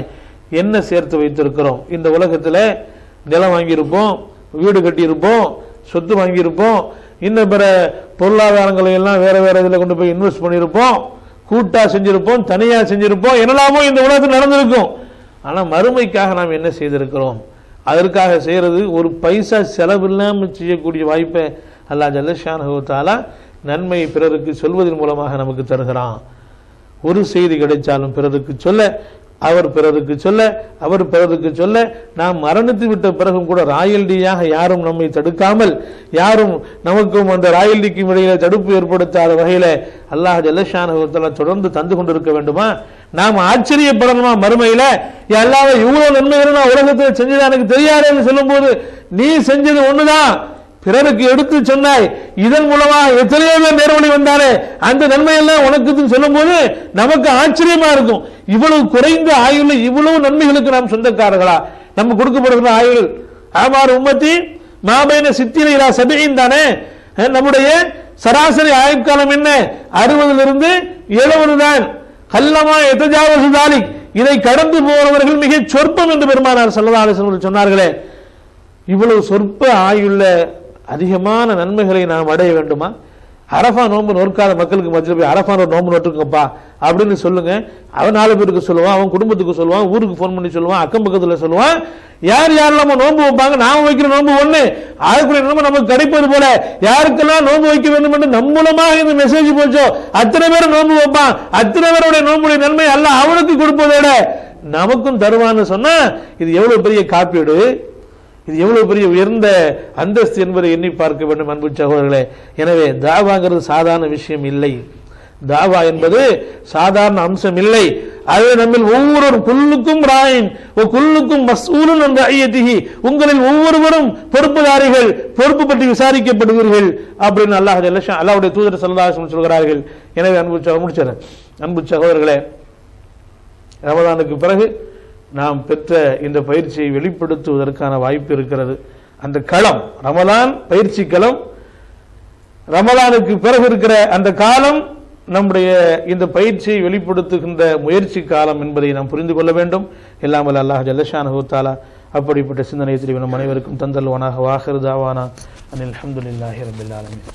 என்ன சேர்த்து வைத்திருக்கிறோம்? இந்த உலகத்தில் நிலம் வாங்கியிருப்போம் வீடு கட்டியிருப்போம் சொத்து வாங்கியிருப்போம். இன்னும் பிற பொருளாதாரங்களை எல்லாம் வேற வேற இதில் கொண்டு போய் இன்வெஸ்ட் பண்ணியிருப்போம். கூட்டா செஞ்சிருப்போம் தனியா செஞ்சிருப்போம். என்னெல்லாமோ இந்த உலகத்தில் நடந்திருக்கும். ஆனால் மறுமைக்காக நாம் என்ன செய்திருக்கிறோம்? அதற்காக செய்கிறது ஒரு பைசா செலவில்லாமல் செய்யக்கூடிய வாய்ப்பை அல்லாஹ் ஜல்லஷானஹுத்தாலா நன்மை பிறருக்கு சொல்வதன் மூலமாக நமக்கு தருகிறான். ஒரு செய்தி கிடைச்சாலும் பிறருக்கு சொல்ல அவர் பிறருக்கு சொல்ல அவர் பிறருக்கு சொல்ல நாம் மரணித்து விட்ட பிறகும் கூட ராயல்டியாக யாரும் நம்மை தடுக்காமல் யாரும் நமக்கும் அந்த ராயல்டிக்கும் இடையில தடுப்பு ஏற்படுத்தாத வகையில அல்லாஹ் ஜல்லஷானஹுத்தாலா தொடர்ந்து தந்து கொண்டிருக்க வேண்டுமா? நாம் ஆச்சரியப்படணுமா மறுமையில? எல்லாரும் இவ்வளவு நன்மைகள் நான் உலகத்தில் செஞ்சது எனக்கு தெரியாதுன்னு சொல்லும்போது நீ செஞ்சது ஒண்ணுதான். பிறருக்கு எடுத்து சொன்னாய் இதன் மூலமா எத்தனையோ பேர் நேர்வழி வந்தாரே அந்த நன்மையெல்லாம் உனக்கு சொல்லும் போது நமக்கு ஆச்சரியமா இருக்கும். இவ்வளவு குறைந்த ஆயுள் இவ்வளவு நன்மைகளுக்கு நாம் சொந்தக்காரர்களா? நம்ம கொடுக்கப்படுகிற ஆயுள். ஆமார் உம்மத்தி மாபைன சித்திரையிலா சபையும் தானே? நம்முடைய சராசரி ஆயுட்காலம் என்ன? அறுபதிலிருந்து எழுபது தான் கல்லமா எத்தஜாவது தாலிக். இதை கடந்து போறவர்கள் மிக சொற்பம் என்று பெருமானார் சல்லா சொன்னார்களே. இவ்வளவு சொற்ப ஆயுள்ள அதிகமான நன்மைகளை நாம் அடைய வேண்டுமா? அரஃபா நோன்பு நோற்காத மக்களுக்கு மத்தியில் போய் அரஃபா நோன்பு நோட்டுருக்கப்பா அப்படின்னு சொல்லுங்க. அவன் நாலு பேருக்கு சொல்லுவான் அவன் குடும்பத்துக்கு சொல்லுவான் ஊருக்கு ஃபோன் பண்ணி சொல்லுவான் அக்கம் பக்கத்தில் சொல்லுவான். யார் யாரெல்லாம் நோன்பு வைப்பாங்க? நாம வைக்கிற நோன்பு ஒண்ணு. அதுக்குள்ள நோன்பு நமக்கு கிடைப்பது போல. யாருக்கெல்லாம் நோன்பு வைக்க வேண்டும் என்று நம் மூலமாக இந்த மெசேஜ் போச்சோ? அத்தனை பேரும் நோன்பு வைப்பான். அத்தனை பேருடைய நோன்புடைய நன்மை அல்ல அவனுக்கு கொடுப்பதோட நமக்கும் தருவான்னு சொன்னா இது எவ்வளவு பெரிய காப்பீடு? இது எவ்வளவு பெரிய உயர்ந்த அந்தஸ்து என்பதை எண்ணி பார்க்க வேண்டும் அன்பு சகோதரர்களே. எனவே தாவாங்கிறது சாதாரண விஷயம் இல்லை. தாவா என்பது சாதாரண அம்சம் இல்லை. அது நம்மில் ஒவ்வொரு குல்லுக்கும் ராயின் குல்லுக்கும் மசூலன் என்ற ஐயத்திகி உங்களில் ஒவ்வொருவரும் பொறுப்புதாரிகள் பொறுப்பு பற்றி விசாரிக்கப்படுவீர்கள் அப்படின்னு அல்லாஹ் அல்லாவுடைய தூதர் சல்லாஹம் சொல்கிறார்கள். எனவே அன்பு சகோ- முடிச்சிடறேன் அன்பு சகோதரர்களே ரமதானுக்கு பிறகு நாம் பெற்ற இந்த பயிற்சியை வெளிப்படுத்துவதற்கான வாய்ப்பு இருக்கிறது. அந்த களம் ரமலான் பயிற்சி களம் ரமலானுக்கு பிறகு இருக்கிற அந்த காலம் நம்முடைய இந்த பயிற்சியை வெளிப்படுத்துகின்ற முயற்சி காலம் என்பதை நாம் புரிந்து கொள்ள வேண்டும். இல்லாமல் அல்லாஹ் ஜல்லஷானு ஹூத்தாலா அப்படிப்பட்ட சிந்தனை தெரிவி நம் அனைவருக்கும் தந்தல்வானாக வாஹிருதாவானா அனில் அஹமதுல்லாஹி ரபில் ஆலமீன்.